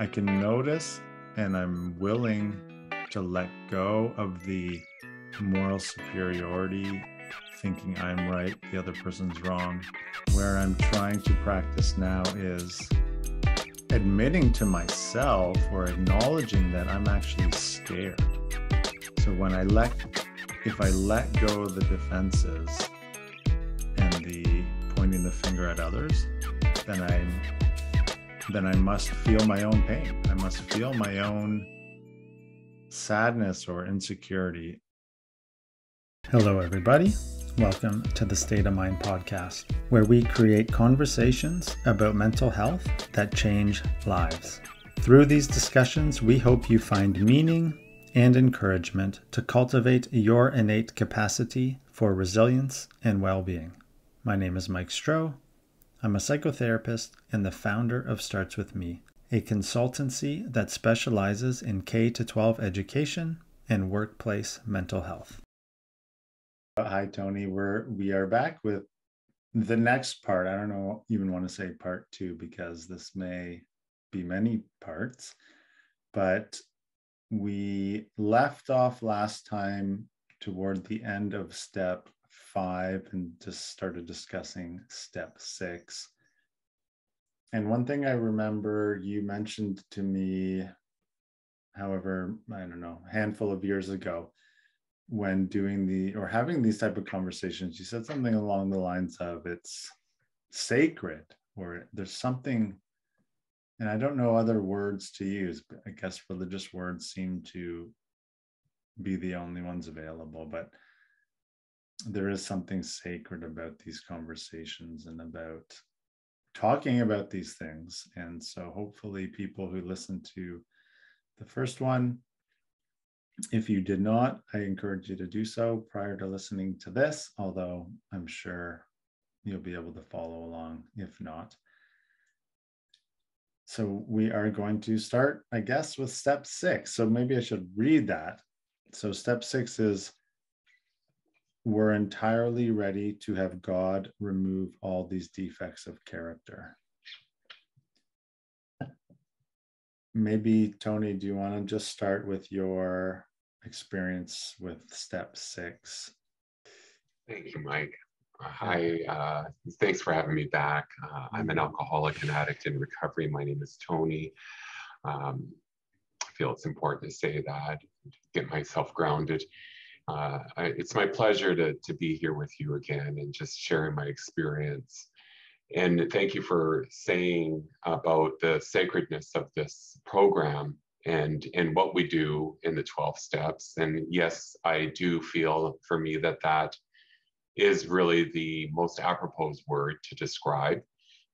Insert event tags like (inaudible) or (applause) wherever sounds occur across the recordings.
I can notice and I'm willing to let go of the moral superiority, thinking I'm right, the other person's wrong. Where I'm trying to practice now is admitting to myself or acknowledging that I'm actually scared. So when I let, if I let go of the defenses and the pointing the finger at others, then I'm, then I must feel my own pain. I must feel my own sadness or insecurity. Hello, everybody. Welcome to the State of Mind podcast, where we create conversations about mental health that change lives. Through these discussions, we hope you find meaning and encouragement to cultivate your innate capacity for resilience and well being. My name is Mike Stroh. I'm a psychotherapist and the founder of Starts With Me, a consultancy that specializes in K 12 education and workplace mental health. Hi Tony, we're we are back with the next part. I don't know even want to say part 2 because this may be many parts, but we left off last time toward the end of step 5 and just started discussing step 6 and one thing I remember you mentioned to me, however, I don't know, a handful of years ago, when doing the or having these type of conversations, you said something along the lines of it's sacred or there's something, and I don't know other words to use, but I guess religious words seem to be the only ones available, but there is something sacred about these conversations and about talking about these things. And so hopefully people who listen to the first one, if you did not, I encourage you to do so prior to listening to this, although I'm sure you'll be able to follow along if not. So we are going to start, I guess, with step six. So maybe I should read that. So step six is we're entirely ready to have God remove all these defects of character. Maybe, Tony, do you want to just start with your experience with step six? Thank you, Mike. Hi, uh, thanks for having me back. Uh, I'm an alcoholic and addict in recovery. My name is Tony. Um, I feel it's important to say that, get myself grounded uh, I, it's my pleasure to, to be here with you again and just sharing my experience. And thank you for saying about the sacredness of this program and, and what we do in the 12 steps. And yes, I do feel for me that that is really the most apropos word to describe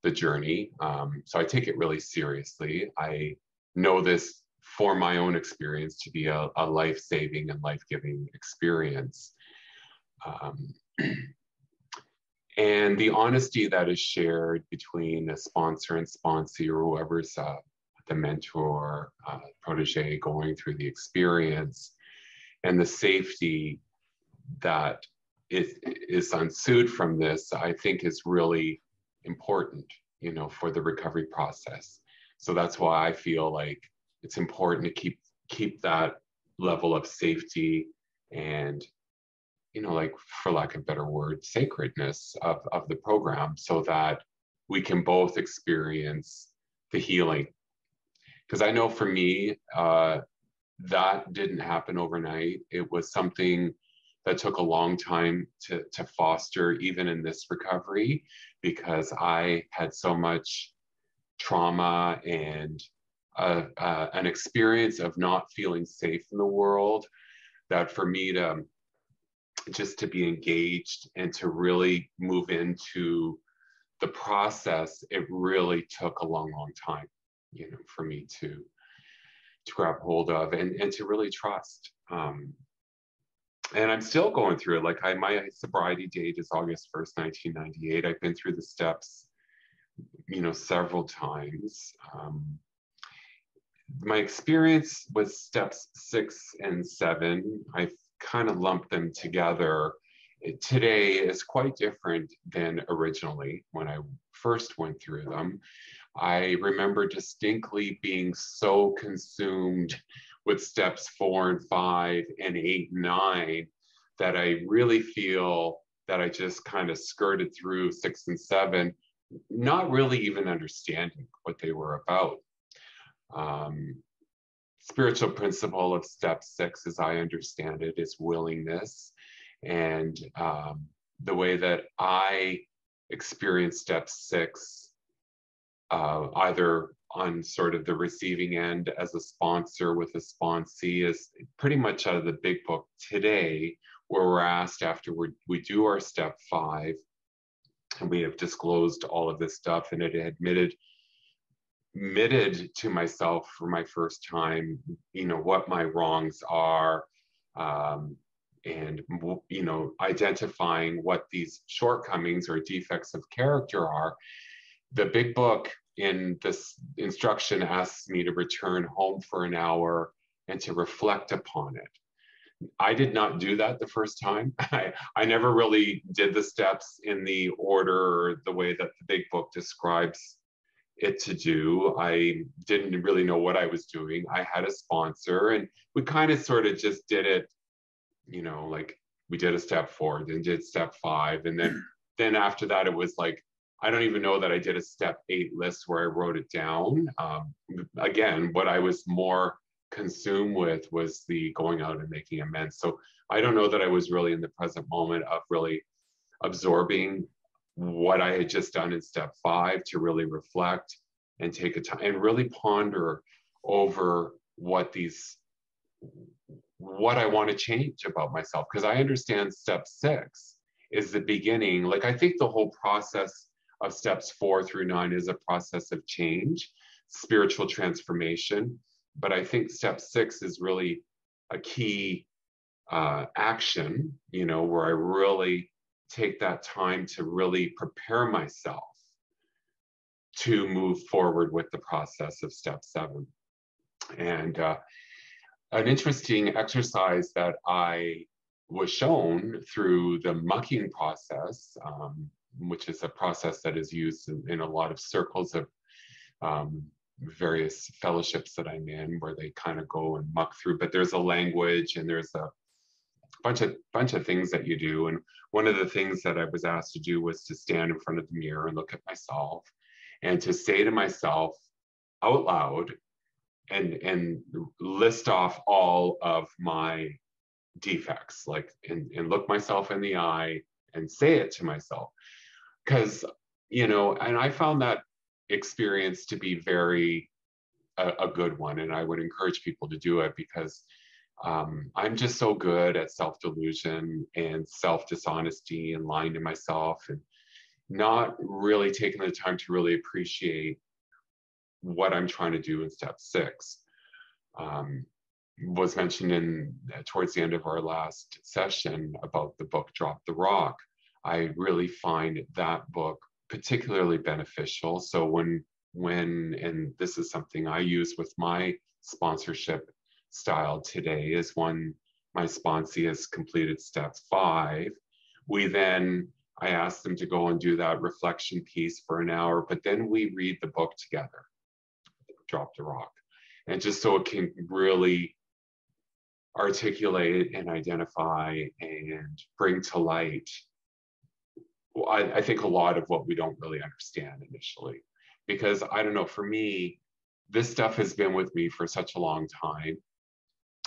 the journey. Um, so I take it really seriously. I know this for my own experience to be a, a life-saving and life-giving experience. Um, (clears throat) and the honesty that is shared between a sponsor and sponsee or whoever's uh, the mentor, uh, protege going through the experience, and the safety that is, is ensued from this, I think is really important, you know, for the recovery process. So that's why I feel like it's important to keep keep that level of safety and you know like for lack of better word sacredness of, of the program so that we can both experience the healing. Because i know for me uh, that didn't happen overnight. It was something that took a long time to, to foster even in this recovery because i had so much trauma and a, uh, an experience of not feeling safe in the world that for me to just to be engaged and to really move into the process it really took a long long time you know for me to to grab hold of and and to really trust. Um and i'm still going through it. Like i my sobriety date is august 1st 1998 i've been through the steps you know several times. Um my experience with steps six and seven, I kind of lumped them together. Today is quite different than originally when I first went through them. I remember distinctly being so consumed with steps four and five and eight and nine that I really feel that I just kind of skirted through six and seven, not really even understanding what they were about. Um, spiritual principle of step six, as I understand it, is willingness. And um, the way that I experience step six, uh, either on sort of the receiving end as a sponsor with a sponsee, is pretty much out of the big book today, where we're asked after we we do our step five, and we have disclosed all of this stuff, and it admitted admitted to myself for my first time, you know, what my wrongs are, um, and you know, identifying what these shortcomings or defects of character are. The big book in this instruction asks me to return home for an hour and to reflect upon it. I did not do that the first time. (laughs) I, I never really did the steps in the order or the way that the big book describes it to do. I didn't really know what I was doing. I had a sponsor and we kind of sort of just did it, you know, like we did a step four, then did step five. And then (clears throat) then after that it was like I don't even know that I did a step eight list where I wrote it down. Um, again, what I was more consumed with was the going out and making amends. So I don't know that I was really in the present moment of really absorbing what I had just done in step five to really reflect and take a time and really ponder over what these what I want to change about myself because I understand step six is the beginning. Like I think the whole process of steps four through nine is a process of change, spiritual transformation. But I think step six is really a key uh, action, you know, where I really take that time to really prepare myself to move forward with the process of step seven. And uh, an interesting exercise that I was shown through the mucking process, um, which is a process that is used in, in a lot of circles of um, various fellowships that I'm in, where they kind of go and muck through. But there's a language and there's a bunch of bunch of things that you do. And one of the things that I was asked to do was to stand in front of the mirror and look at myself and to say to myself out loud and and list off all of my defects like and, and look myself in the eye and say it to myself because you know and i found that experience to be very a, a, good one and i would encourage people to do it because um, I'm just so good at self delusion and self dishonesty and lying to myself and not really taking the time to really appreciate what I'm trying to do in step six. Um, was mentioned in uh, towards the end of our last session about the book Drop the Rock. I really find that book particularly beneficial. So when when and this is something I use with my sponsorship style today is when my sponsee has completed step five. We then, I ask them to go and do that reflection piece for an hour, but then we read the book together, Drop the Rock. And just so it can really articulate and identify and bring to light, well, I, I think a lot of what we don't really understand initially. Because I don't know, for me, this stuff has been with me for such a long time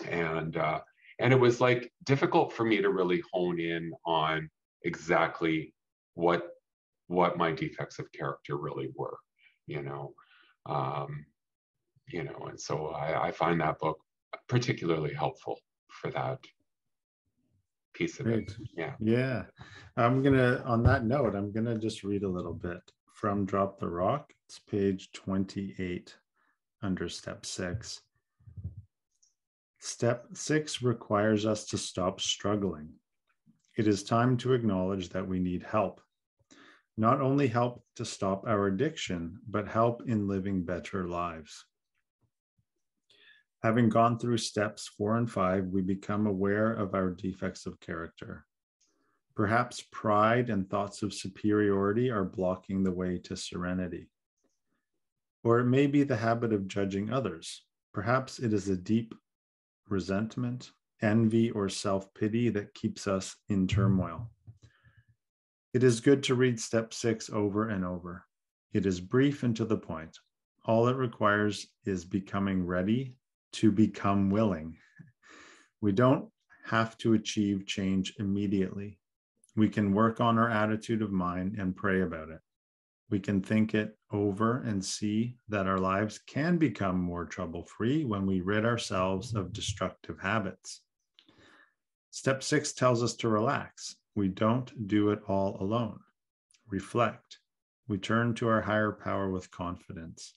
and uh, and it was like difficult for me to really hone in on exactly what what my defects of character really were you know? Um, you know and so I, I find that book particularly helpful for that piece of Great. it yeah. Yeah. I'm gonna on that note i'm gonna just read a little bit from drop the rock. It's page 28 under step six Step six requires us to stop struggling. It is time to acknowledge that we need help. Not only help to stop our addiction, but help in living better lives. Having gone through steps four and five, we become aware of our defects of character. Perhaps pride and thoughts of superiority are blocking the way to serenity. Or it may be the habit of judging others. Perhaps it is a deep resentment, envy, or self pity that keeps us in turmoil. It is good to read step six over and over. It is brief and to the point. All it requires is becoming ready to become willing. We don't have to achieve change immediately. We can work on our attitude of mind and pray about it. We can think it over and see that our lives can become more trouble free when we rid ourselves of destructive habits. Step six tells us to relax. We don't do it all alone. Reflect. We turn to our higher power with confidence.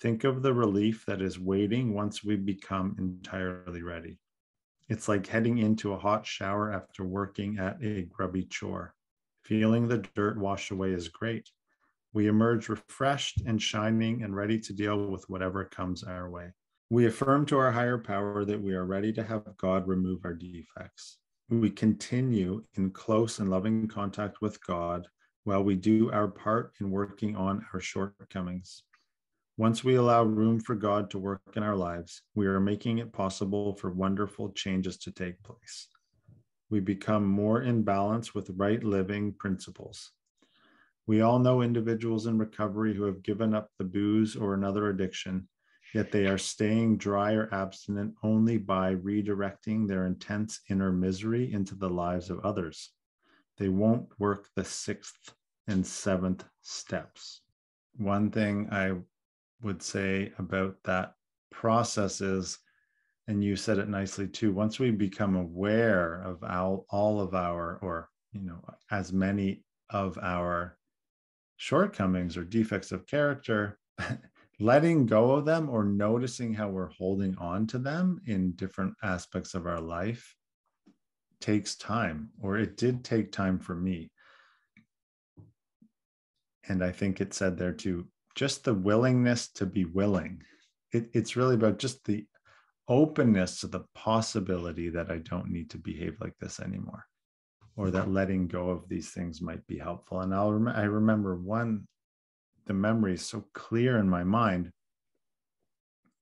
Think of the relief that is waiting once we become entirely ready. It's like heading into a hot shower after working at a grubby chore. Feeling the dirt wash away is great. We emerge refreshed and shining and ready to deal with whatever comes our way. We affirm to our higher power that we are ready to have God remove our defects. We continue in close and loving contact with God while we do our part in working on our shortcomings. Once we allow room for God to work in our lives, we are making it possible for wonderful changes to take place. We become more in balance with right living principles. We all know individuals in recovery who have given up the booze or another addiction, yet they are staying dry or abstinent only by redirecting their intense inner misery into the lives of others. They won't work the sixth and seventh steps. One thing I would say about that process is, and you said it nicely too, once we become aware of all, all of our, or, you know, as many of our shortcomings or defects of character, (laughs) letting go of them or noticing how we're holding on to them in different aspects of our life takes time, or it did take time for me. And I think it said there too, just the willingness to be willing. It, it's really about just the openness to the possibility that I don't need to behave like this anymore, or that mm-hmm. letting go of these things might be helpful. And I'll rem- I remember one, the memory is so clear in my mind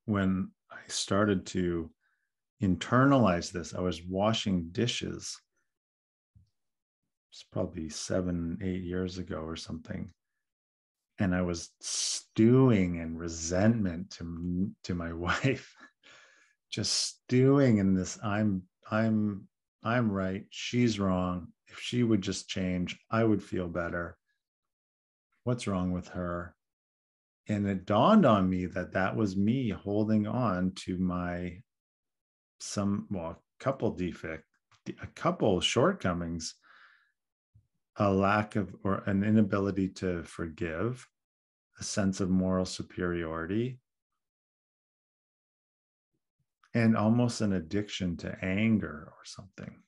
when I started to internalize this. I was washing dishes. It's probably seven, eight years ago or something and I was stewing in resentment to to my (laughs) wife, just stewing in this. I'm I'm I'm right. She's wrong. If she would just change, I would feel better. What's wrong with her? And it dawned on me that that was me holding on to my some well, a couple defect, a couple shortcomings a lack of or an inability to forgive, a sense of moral superiority, and almost an addiction to anger or something.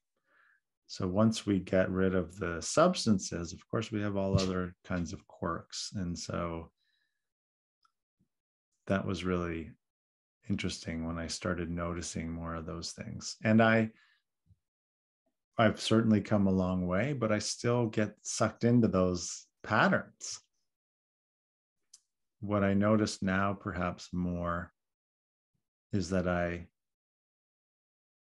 So once we get rid of the substances, of course, we have all other kinds of quirks. And so that was really interesting when I started noticing more of those things. And I, I've certainly come a long way, but I still get sucked into those patterns. What I notice now, perhaps more, is that I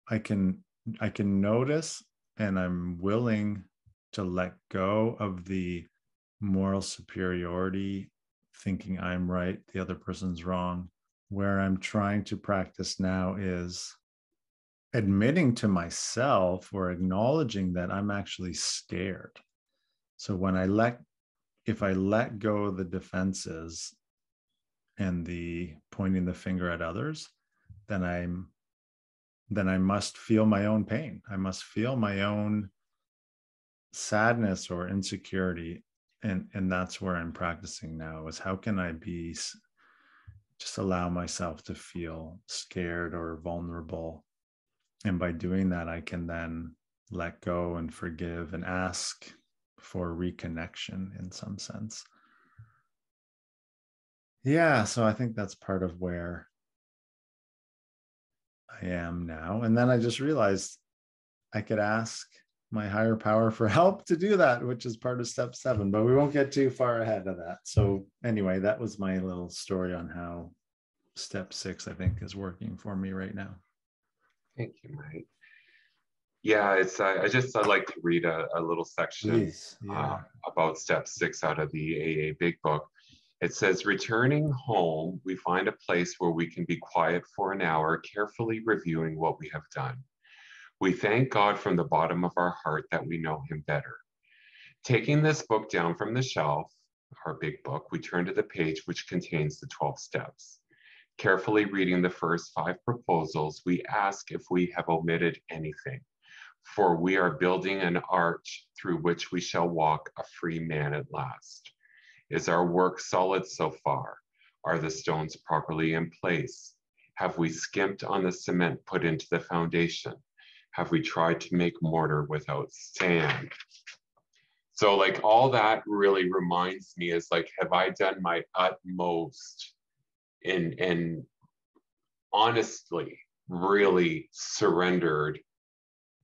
I can I can notice and I'm willing to let go of the moral superiority, thinking I'm right, the other person's wrong. Where I'm trying to practice now is admitting to myself or acknowledging that I'm actually scared. So when I let, if I let go of the defenses and the pointing the finger at others, then I'm, then I must feel my own pain. I must feel my own sadness or insecurity. And, and that's where I'm practicing now is how can I be just allow myself to feel scared or vulnerable and by doing that, I can then let go and forgive and ask for reconnection in some sense. Yeah, so I think that's part of where I am now. And then I just realized I could ask my higher power for help to do that, which is part of step seven, but we won't get too far ahead of that. So, anyway, that was my little story on how step six, I think, is working for me right now. Thank you, Mike. Yeah, it's I, I just I'd like to read a, a little section yeah. uh, about step six out of the AA Big Book. It says, returning home, we find a place where we can be quiet for an hour, carefully reviewing what we have done. We thank God from the bottom of our heart that we know Him better. Taking this book down from the shelf, our big book, we turn to the page which contains the 12 steps. Carefully reading the first five proposals, we ask if we have omitted anything, for we are building an arch through which we shall walk a free man at last. Is our work solid so far? Are the stones properly in place? Have we skimped on the cement put into the foundation? Have we tried to make mortar without sand? So, like, all that really reminds me is like, have I done my utmost and and honestly really surrendered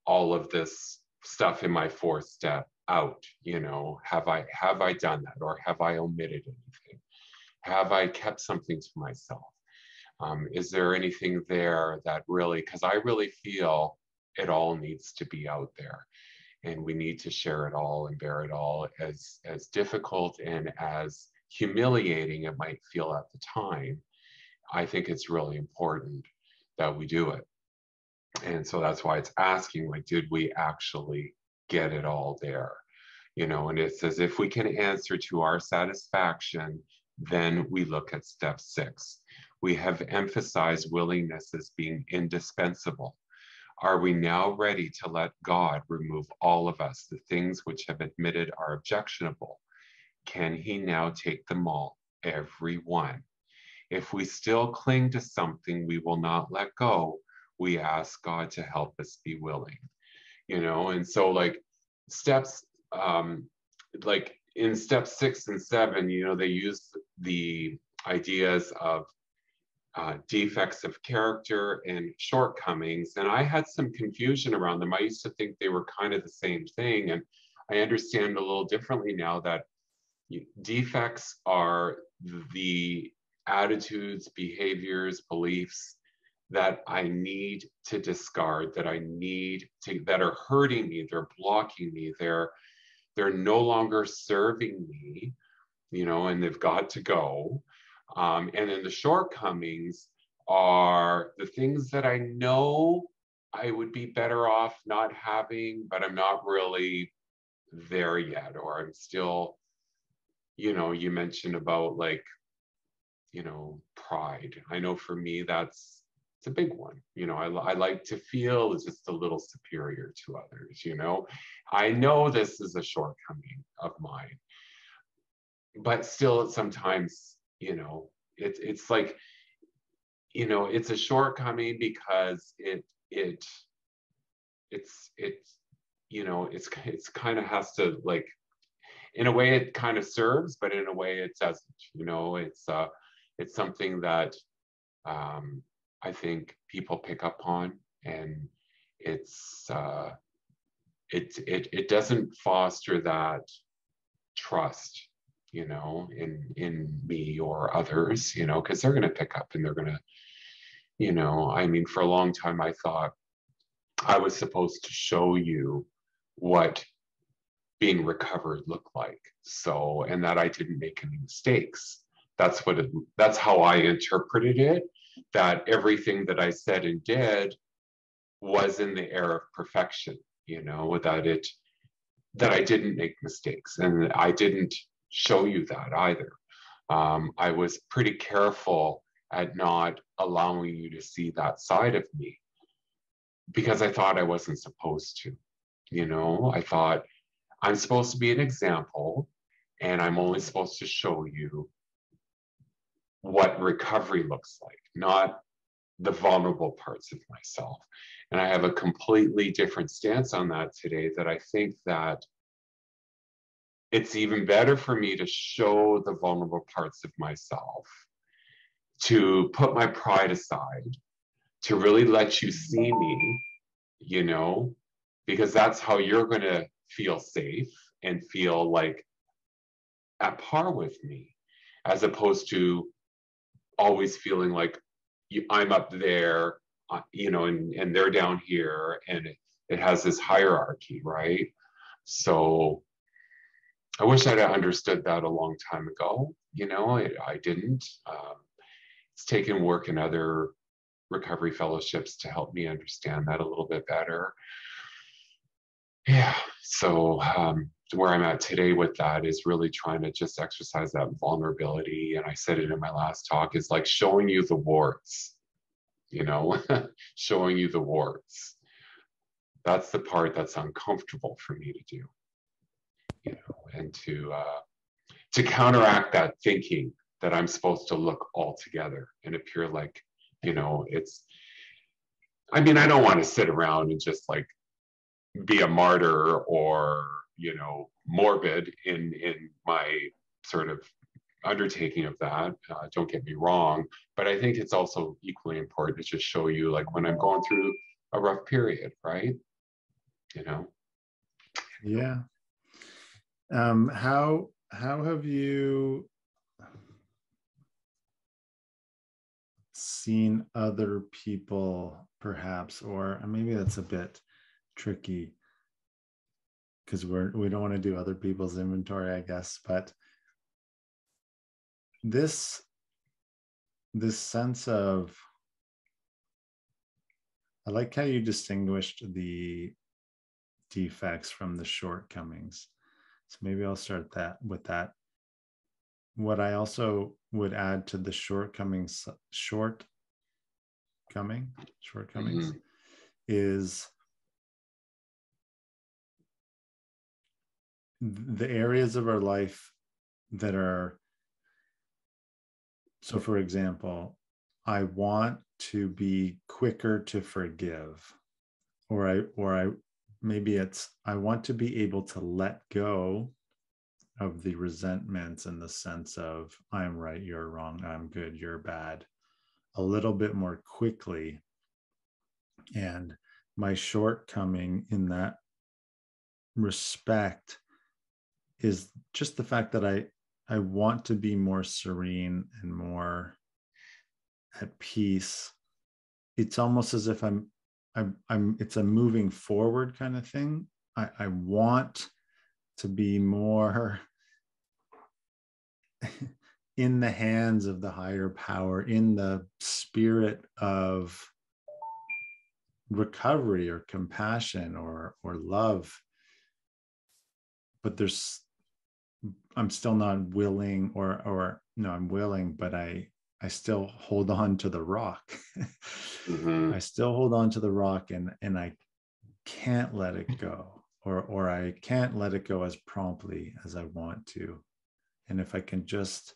all of this stuff in my fourth step out you know have i have i done that or have i omitted anything? Have i kept something to myself? Um, is there anything there that really because i really feel it all needs to be out there and we need to share it all and bear it all as as difficult and as humiliating it might feel at the time. I think it's really important that we do it. And so that's why it's asking, like, did we actually get it all there? You know, and it says if we can answer to our satisfaction, then we look at step six. We have emphasized willingness as being indispensable. Are we now ready to let God remove all of us, the things which have admitted are objectionable? Can He now take them all, every one? If we still cling to something we will not let go, we ask God to help us be willing. You know, and so like steps, um, like in step six and seven, you know, they use the ideas of uh, defects of character and shortcomings. And I had some confusion around them. I used to think they were kind of the same thing. And I understand a little differently now that defects are the attitudes, behaviors, beliefs that I need to discard, that I need to, that are hurting me, they're blocking me, they're, they're no longer serving me, you know, and they've got to go. Um, and then the shortcomings are the things that I know I would be better off not having, but I'm not really there yet, or I'm still, you know, you mentioned about like you know, pride. I know for me, that's it's a big one. You know, I, I like to feel just a little superior to others. You know, I know this is a shortcoming of mine, but still, sometimes, you know, it's it's like, you know, it's a shortcoming because it it it's it's you know it's it's kind of has to like in a way it kind of serves but in a way it doesn't you know it's uh it's something that um, I think people pick up on, and it's uh, it it it doesn't foster that trust, you know, in in me or others, you know, because they're going to pick up and they're going to, you know, I mean, for a long time I thought I was supposed to show you what being recovered looked like, so and that I didn't make any mistakes that's what it, that's how I interpreted it. That everything that I said and did was in the air of perfection. You know that it that I didn't make mistakes, and I didn't show you that either. Um, I was pretty careful at not allowing you to see that side of me because I thought I wasn't supposed to. You know, I thought I'm supposed to be an example and I'm only supposed to show you what recovery looks like, not the vulnerable parts of myself. And I have a completely different stance on that today that I think that it's even better for me to show the vulnerable parts of myself, to put my pride aside, to really let you see me, you know, because that's how you're going to feel safe and feel like at par with me, as opposed to always feeling like I'm up there, uh, you know, and, and they're down here, and it, it has this hierarchy, right? So I wish I'd understood that a long time ago. You know, I, I didn't. Um, it's taken work in other recovery fellowships to help me understand that a little bit better. Yeah, so um, where I'm at today with that is really trying to just exercise that vulnerability. And I said it in my last talk is like showing you the warts, you know, (laughs) showing you the warts. That's the part that's uncomfortable for me to do, you know, and to uh, to counteract that thinking that I'm supposed to look all together and appear like, you know, it's. I mean, I don't want to sit around and just like be a martyr or you know morbid in in my sort of undertaking of that uh, don't get me wrong but i think it's also equally important to just show you like when i'm going through a rough period right? You know? Yeah. Um how how have you seen other people perhaps? Or maybe that's a bit tricky because we're we don't want to do other people's inventory, I guess. But this this sense of I like how you distinguished the defects from the shortcomings. So maybe I'll start that with that. What I also would add to the shortcomings, shortcoming, shortcomings, mm-hmm. is the areas of our life that are so for example i want to be quicker to forgive or i or i maybe it's i want to be able to let go of the resentments and the sense of i'm right you're wrong i'm good you're bad a little bit more quickly. And my shortcoming in that respect is just the fact that I I want to be more serene and more at peace. It's almost as if I'm I'm I'm it's a moving forward kind of thing. I, I want to be more (laughs) in the hands of the higher power, in the spirit of recovery or compassion or or love. But there's I'm still not willing or or no, I'm willing, but I I still hold on to the rock. mm-hmm. (laughs) I still hold on to the rock and and I can't let it go or or I can't let it go as promptly as I want to. And if I can just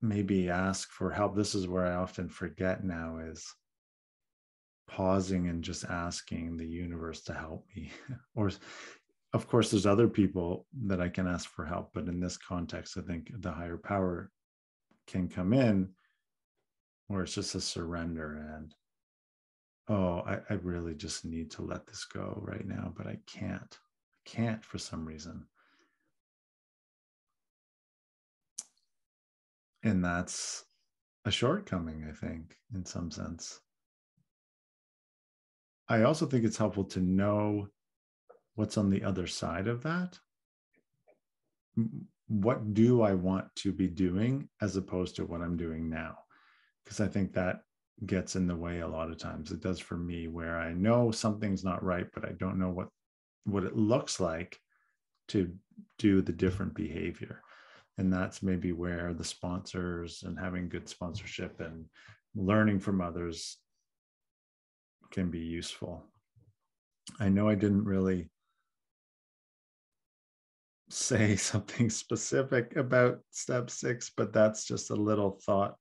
maybe ask for help, this is where I often forget now is pausing and just asking the universe to help me (laughs) or of course there's other people that i can ask for help but in this context i think the higher power can come in where it's just a surrender and oh I, I really just need to let this go right now but i can't i can't for some reason. And that's a shortcoming i think in some sense. I also think it's helpful to know what's on the other side of that? What do i want to be doing as opposed to what i'm doing now? Because i think that gets in the way a lot of times. It does for me where i know something's not right but i don't know what what it looks like to do the different behavior. And that's maybe where the sponsors and having good sponsorship and learning from others can be useful. I know i didn't really say (laughs) something specific about step six, but that's just a little thought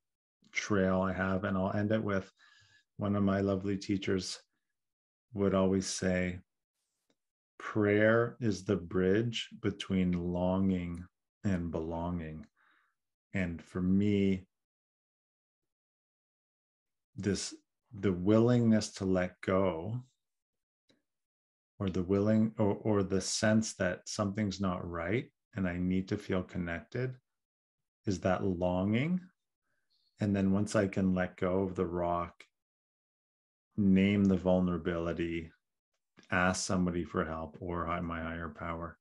trail I have. And I'll end it with one of my lovely teachers would always say, prayer is the bridge between longing and belonging. And for me, this the willingness to let go or the willing or, or the sense that something's not right and I need to feel connected is that longing. And then once I can let go of the rock, name the vulnerability, ask somebody for help or my higher power,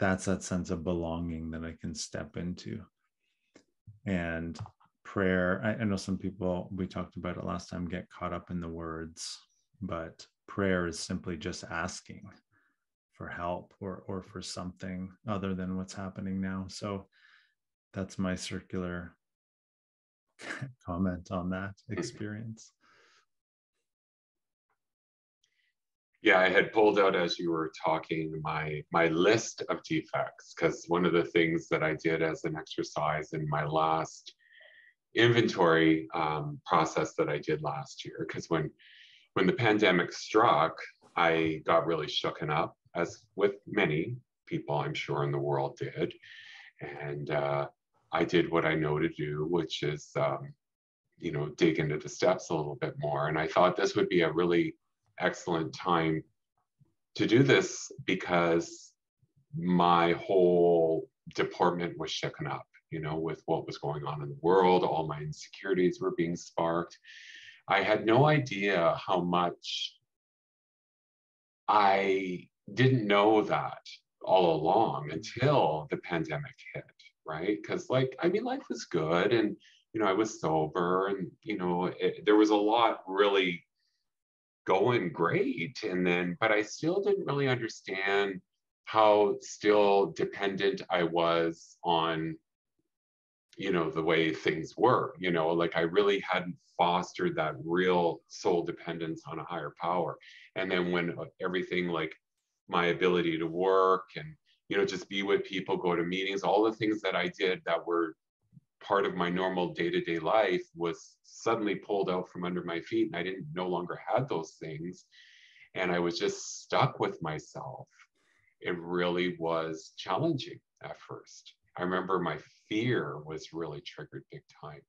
that's that sense of belonging that I can step into. And prayer, I, I know some people, we talked about it last time, get caught up in the words, but prayer is simply just asking for help or or for something other than what's happening now so that's my circular (laughs) comment on that mm-hmm. experience yeah i had pulled out as you were talking my my list of defects because one of the things that i did as an exercise in my last inventory um, process that i did last year because when when the pandemic struck, I got really shooken up, as with many people I'm sure in the world did. And uh, I did what I know to do, which is, um, you know, dig into the steps a little bit more. And I thought this would be a really excellent time to do this because my whole department was shaken up, you know, with what was going on in the world. All my insecurities were being sparked. I had no idea how much I didn't know that all along until the pandemic hit, right? Because, like, I mean, life was good and, you know, I was sober and, you know, it, there was a lot really going great. And then, but I still didn't really understand how still dependent I was on you know the way things were you know like i really hadn't fostered that real soul dependence on a higher power. And then when uh, everything like my ability to work and you know just be with people go to meetings all the things that i did that were part of my normal day-to-day life was suddenly pulled out from under my feet and i didn't no longer had those things. And i was just stuck with myself. It really was challenging at first. I remember my fear was really triggered big time.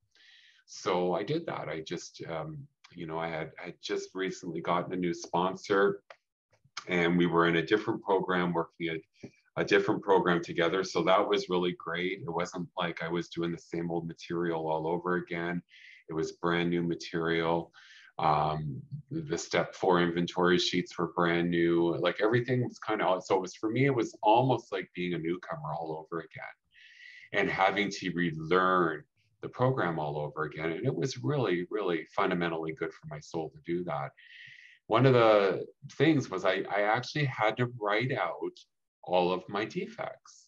So I did that. I just, um, you know, I had, I just recently gotten a new sponsor and we were in a different program working at a different program together. So that was really great. It wasn't like I was doing the same old material all over again. It was brand new material. Um, the step four inventory sheets were brand new. Like everything was kind of, so it was for me, it was almost like being a newcomer all over again and having to relearn the program all over again. And it was really, really fundamentally good for my soul to do that. One of the things was I, I actually had to write out all of my defects.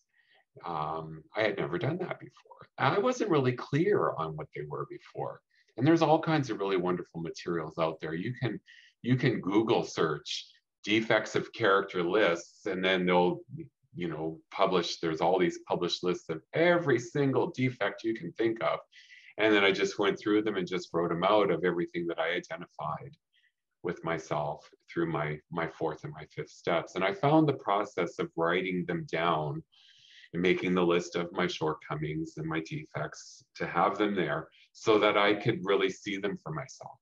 Um, I had never done that before. I wasn't really clear on what they were before. And there's all kinds of really wonderful materials out there. You can you can Google search defects of character lists, and then they'll you know, published, there's all these published lists of every single defect you can think of. And then I just went through them and just wrote them out of everything that I identified with myself through my my fourth and my fifth steps. And I found the process of writing them down and making the list of my shortcomings and my defects to have them there so that I could really see them for myself.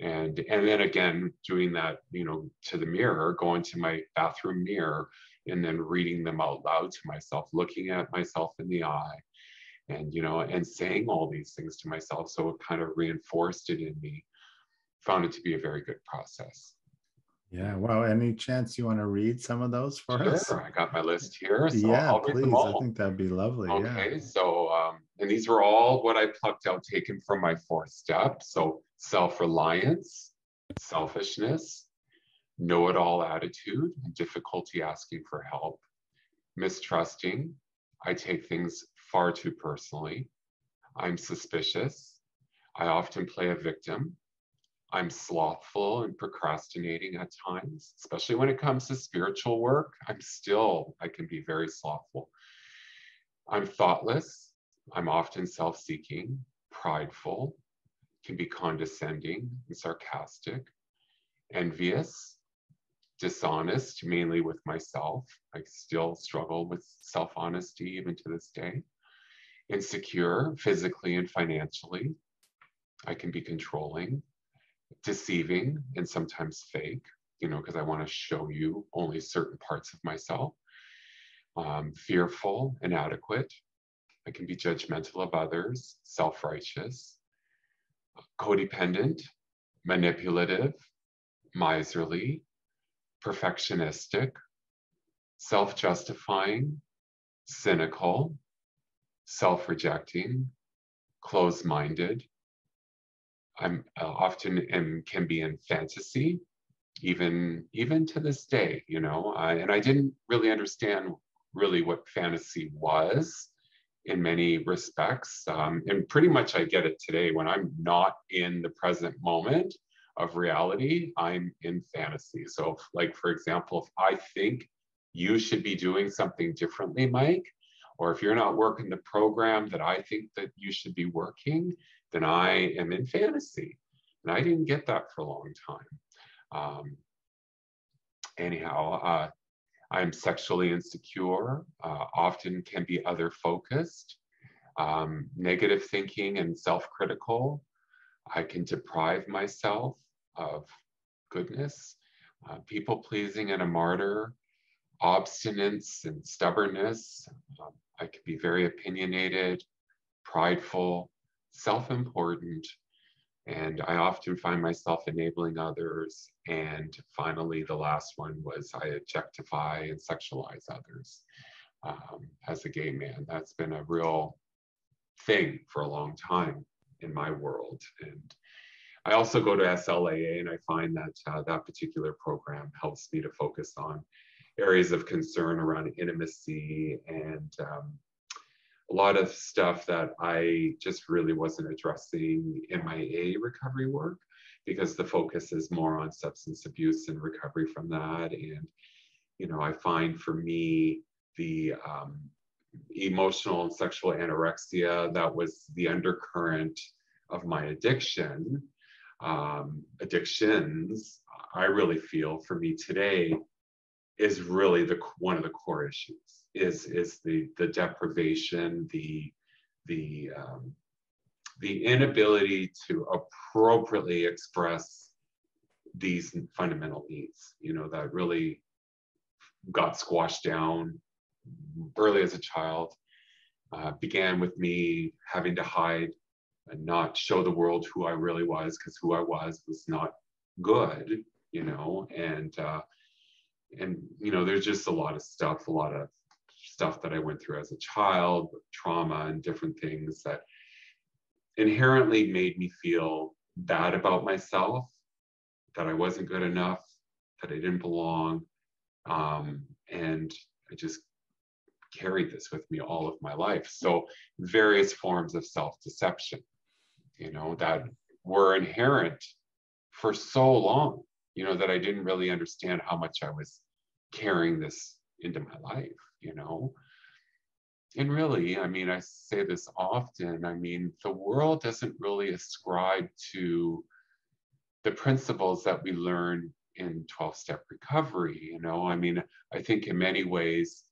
And and then again doing that, you know, to the mirror, going to my bathroom mirror and then reading them out loud to myself, looking at myself in the eye and, you know, and saying all these things to myself. So it kind of reinforced it in me, found it to be a very good process. Yeah. Well, any chance you want to read some of those for sure. us? I got my list here. So yeah, please. I think that'd be lovely. Okay. Yeah. So, um, and these were all what I plucked out, taken from my fourth step. So, self reliance, selfishness, know it all attitude and difficulty asking for help, mistrusting, I take things far too personally, I'm suspicious, I often play a victim, I'm slothful and procrastinating at times, especially when it comes to spiritual work. I'm still, I can be very slothful. I'm thoughtless. I'm often self seeking, prideful, can be condescending and sarcastic, envious, dishonest, mainly with myself. I still struggle with self honesty even to this day. Insecure physically and financially. I can be controlling, deceiving, and sometimes fake. you know, because I want to show you only certain parts of myself. Um, fearful, inadequate. I can be judgmental of others, self righteous, codependent, manipulative, miserly, perfectionistic, self justifying, cynical, self rejecting, closed minded. I'm uh, often and can be in fantasy, even even to this day, you know. I, and I didn't really understand really what fantasy was in many respects. Um, and pretty much I get it today when I'm not in the present moment of reality, I'm in fantasy. So, like, for example, if I think you should be doing something differently, Mike, or if you're not working the program that I think that you should be working, then I am in fantasy. And I didn't get that for a long time. Um, anyhow, uh, I'm sexually insecure, uh, often can be other focused, um, negative thinking and self critical. I can deprive myself of goodness, uh, people pleasing and a martyr, obstinance and stubbornness. Um, I can be very opinionated, prideful, self important, and I often find myself enabling others. And finally, the last one was I objectify and sexualize others um, as a gay man. That's been a real thing for a long time in my world. And I also go to SLAA and I find that uh, that particular program helps me to focus on areas of concern around intimacy and um, a lot of stuff that I just really wasn't addressing in my A recovery work because the focus is more on substance abuse and recovery from that. And, you know, I find for me, the um, emotional and sexual anorexia that was the undercurrent of my addiction, um, addictions, I really feel for me today is really the one of the core issues is is the the deprivation the the um, the inability to appropriately express these fundamental needs you know that really got squashed down early as a child uh, began with me having to hide and not show the world who I really was because who I was was not good, you know, and uh, and you know there's just a lot of stuff a lot of stuff that i went through as a child trauma and different things that inherently made me feel bad about myself that i wasn't good enough that i didn't belong um, and i just carried this with me all of my life. So various forms of self-deception you know that were inherent for so long you know, that I didn't really understand how much I was carrying this into my life, you know. And really, I mean, I say this often, I mean, the world doesn't really ascribe to the principles that we learn in 12 step recovery, you know. I mean, I think in many ways,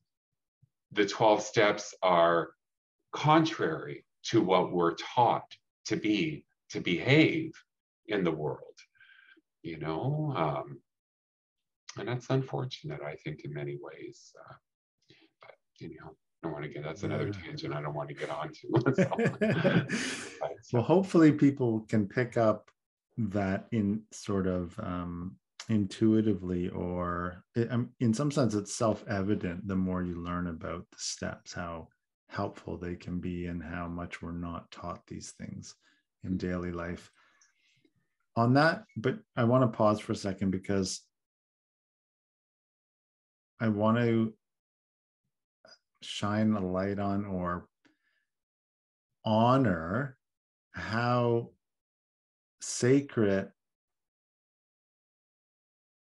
the 12 steps are contrary to what we're taught to be, to behave in the world you know um, and that's unfortunate i think in many ways uh, but you know I don't want to get that's another tangent I don't want to get (laughs) onto. (laughs) well, hopefully people can pick up that in sort of um, intuitively, or in some sense, it's self-evident. The more you learn about the steps, how helpful they can be, and how much we're not taught these things in daily life. On that, but I want to pause for a second because I want to shine a light on or honor how sacred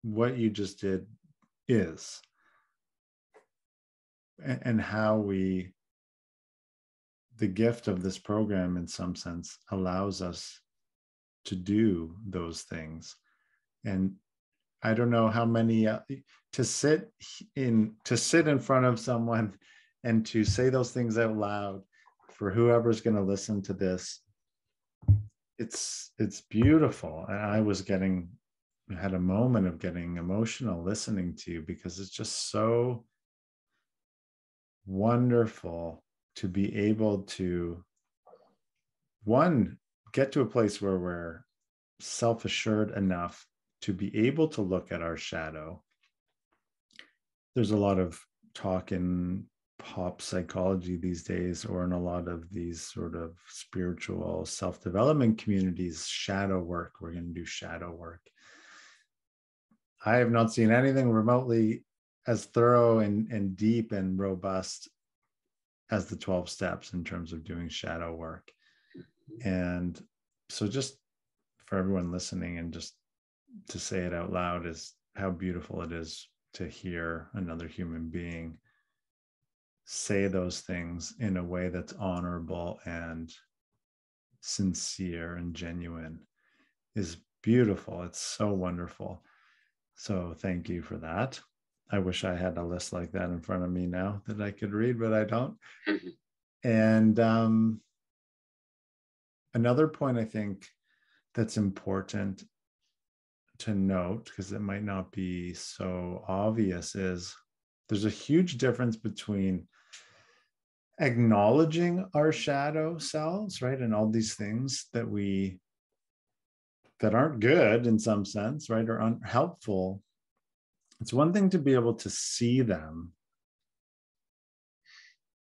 what you just did is and how we the gift of this program in some sense allows us to do those things. And i don't know how many uh, to sit in to sit in front of someone and to say those things out loud for whoever's going to listen to this it's it's beautiful. And i was getting had a moment of getting emotional listening to you because it's just so wonderful to be able to one get to a place where we're self-assured enough to be able to look at our shadow. There's a lot of talk in pop psychology these days or in a lot of these sort of spiritual self-development communities shadow work. We're going to do shadow work. I have not seen anything remotely as thorough and, and deep and robust as the 12 steps in terms of doing shadow work and so just for everyone listening and just to say it out loud is how beautiful it is to hear another human being say those things in a way that's honorable and sincere and genuine is beautiful. It's so wonderful. So thank you for that. I wish I had a list like that in front of me now that I could read, but I don't. Mm-hmm. And um, another point I think that's important to note, because it might not be so obvious, is there's a huge difference between acknowledging our shadow selves, right? And all these things that we that aren't good in some sense, right? Or unhelpful. It's one thing to be able to see them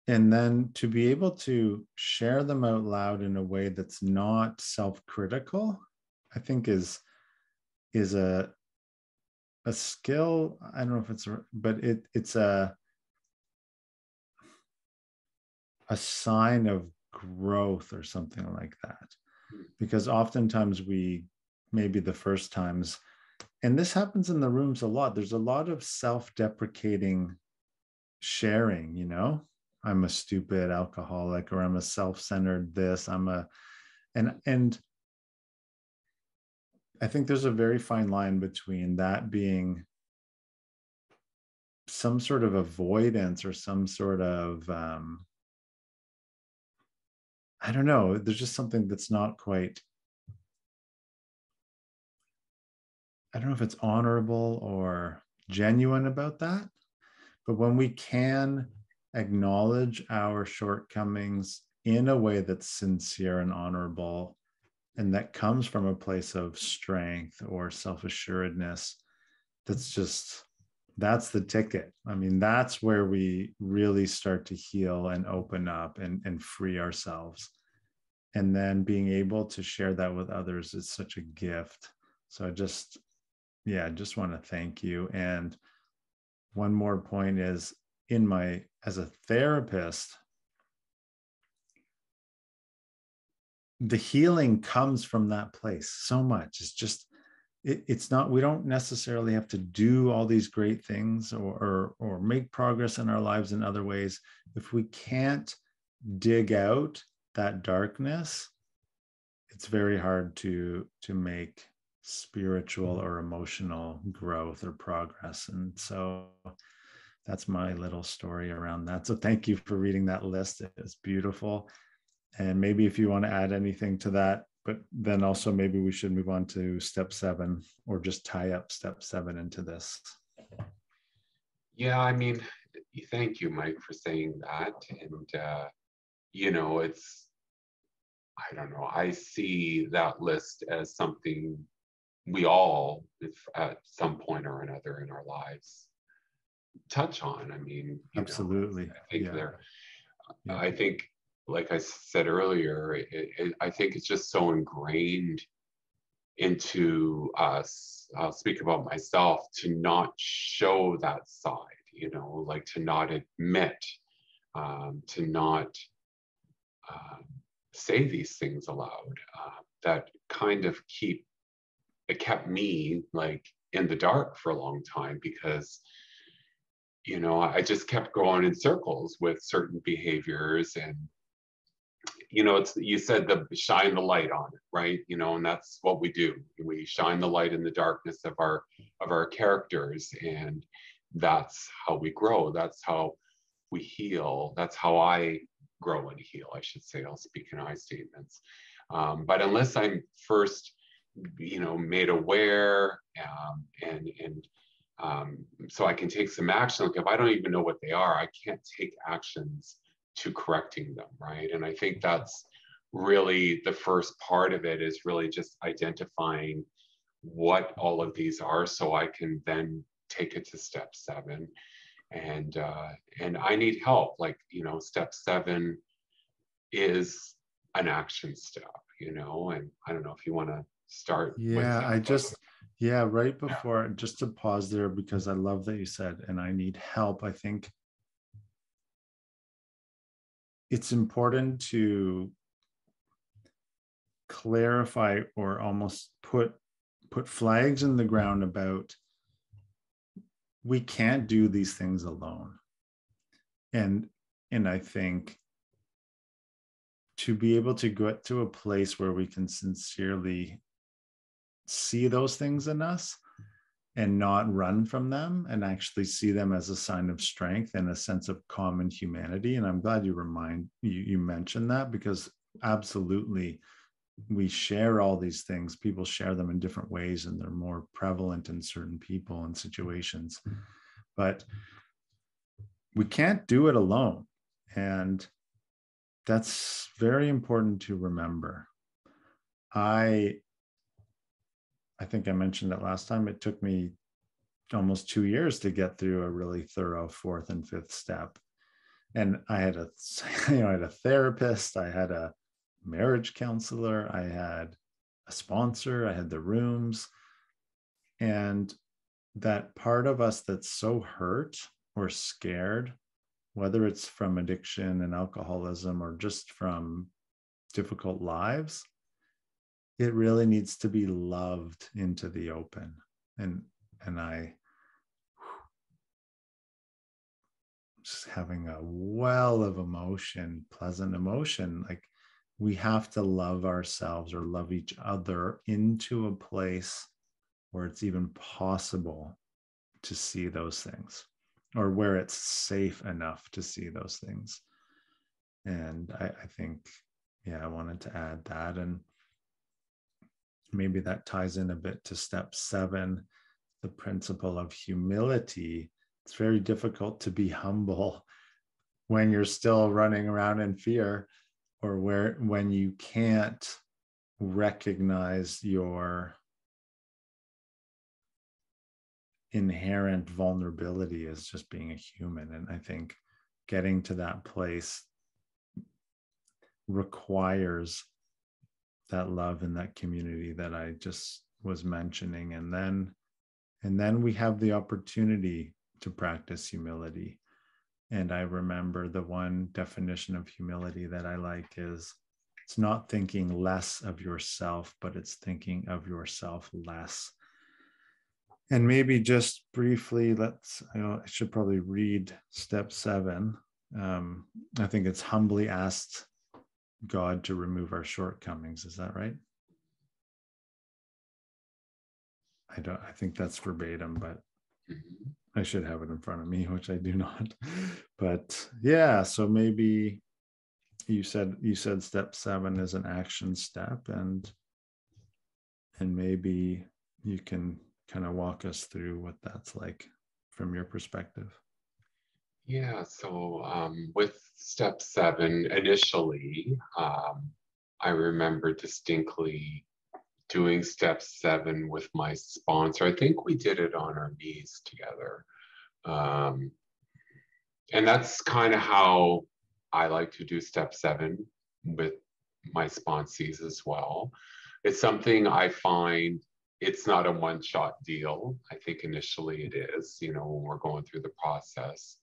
and then to be able to share them out loud in a way that's not self-critical i think is is a a skill i don't know if it's but it it's a a sign of growth or something like that. Hmm. Because oftentimes we maybe the first times and this happens in the rooms a lot there's a lot of self-deprecating sharing you know i'm a stupid alcoholic or i'm a self-centered this i'm a and and i think there's a very fine line between that being some sort of avoidance or some sort of um, I don't know. There's just something that's not quite. I don't know if it's honorable or genuine about that. But when we can acknowledge our shortcomings in a way that's sincere and honorable, and that comes from a place of strength or self assuredness, that's just that's the ticket. I mean, that's where we really start to heal and open up and, and free ourselves. And then being able to share that with others is such a gift. So I just, yeah, I just want to thank you. And one more point is in my, as a therapist, the healing comes from that place so much. It's just it, it's not we don't necessarily have to do all these great things or, or or make progress in our lives in other ways if we can't dig out that darkness it's very hard to to make spiritual or emotional growth or progress and so that's my little story around that so thank you for reading that list it's beautiful and maybe if you want to add anything to that but then also maybe we should move on to step seven or just tie up step seven into this. Yeah, I mean, thank you, Mike, for saying that. And, uh, you know, it's, I don't know, I see that list as something we all, if at some point or another in our lives, touch on. I mean, absolutely. Know, I think yeah. there, yeah. I think like I said earlier, it, it, I think it's just so ingrained into us. I'll speak about myself to not show that side, you know, like to not admit, um, to not uh, say these things aloud. Uh, that kind of keep it kept me like in the dark for a long time because you know i just kept going in circles with certain behaviors and you know, it's you said the shine the light on it, right? You know, and that's what we do. We shine the light in the darkness of our of our characters, and that's how we grow. That's how we heal. That's how I grow and heal. I should say. I'll speak in I statements. Um, but unless I'm first you know, made aware um, and, and um, so I can take some action. Like if I don't even know what they are, I can't take actions to correcting them, right? And I think that's really the first part of it is really just identifying what all of these are so I can then take it to step seven. And uh, and I need help. Like, you know, step seven is an action step, you know, and I don't know if you want to start. Yeah, I just yeah, right before just to pause there because I love that you said, and I need help. I think it's important to clarify or almost put put flags in the ground about we can't do these things alone and and i think to be able to get to a place where we can sincerely see those things in us and not run from them and actually see them as a sign of strength and a sense of common humanity. And i'm glad you remind you, you mentioned that because absolutely we share all these things. People share them in different ways and they're more prevalent in certain people and situations. But we can't do it alone. And that's very important to remember. I i think i mentioned it last time it took me almost two years to get through a really thorough fourth and fifth step and i had a (laughs) you know i had a therapist i had a marriage counselor, I had a sponsor, I had the rooms. And that part of us that's so hurt or scared, whether it's from addiction and alcoholism or just from difficult lives, it really needs to be loved into the open. And and I just having a well of emotion, pleasant emotion, like we have to love ourselves or love each other into a place where it's even possible to see those things or where it's safe enough to see those things. And I, I think, yeah, I wanted to add that. And maybe that ties in a bit to step seven, the principle of humility. It's very difficult to be humble when you're still running around in fear or where when you can't recognize your inherent vulnerability as just being a human and i think getting to that place requires that love and that community that i just was mentioning and then and then we have the opportunity to practice humility and I remember the one definition of humility that I like is it's not thinking less of yourself, but it's thinking of yourself less. And maybe just briefly, let's, I should probably read step seven. Um, I think it's humbly asked God to remove our shortcomings. Is that right? I don't, I think that's verbatim, but mm-hmm. I should have it in front of me, which I do not. (laughs) But yeah, so maybe you said you said step seven is an action step, and and maybe you can kind of walk us through what that's like from your perspective. Yeah, so um, with step seven, initially, um, I remember distinctly doing step seven with my sponsor. I think we did it on our knees together. Um, and that's kind of how I like to do step seven with my sponsees as well. It's something I find it's not a one shot deal. I think initially it is, you know, when we're going through the process.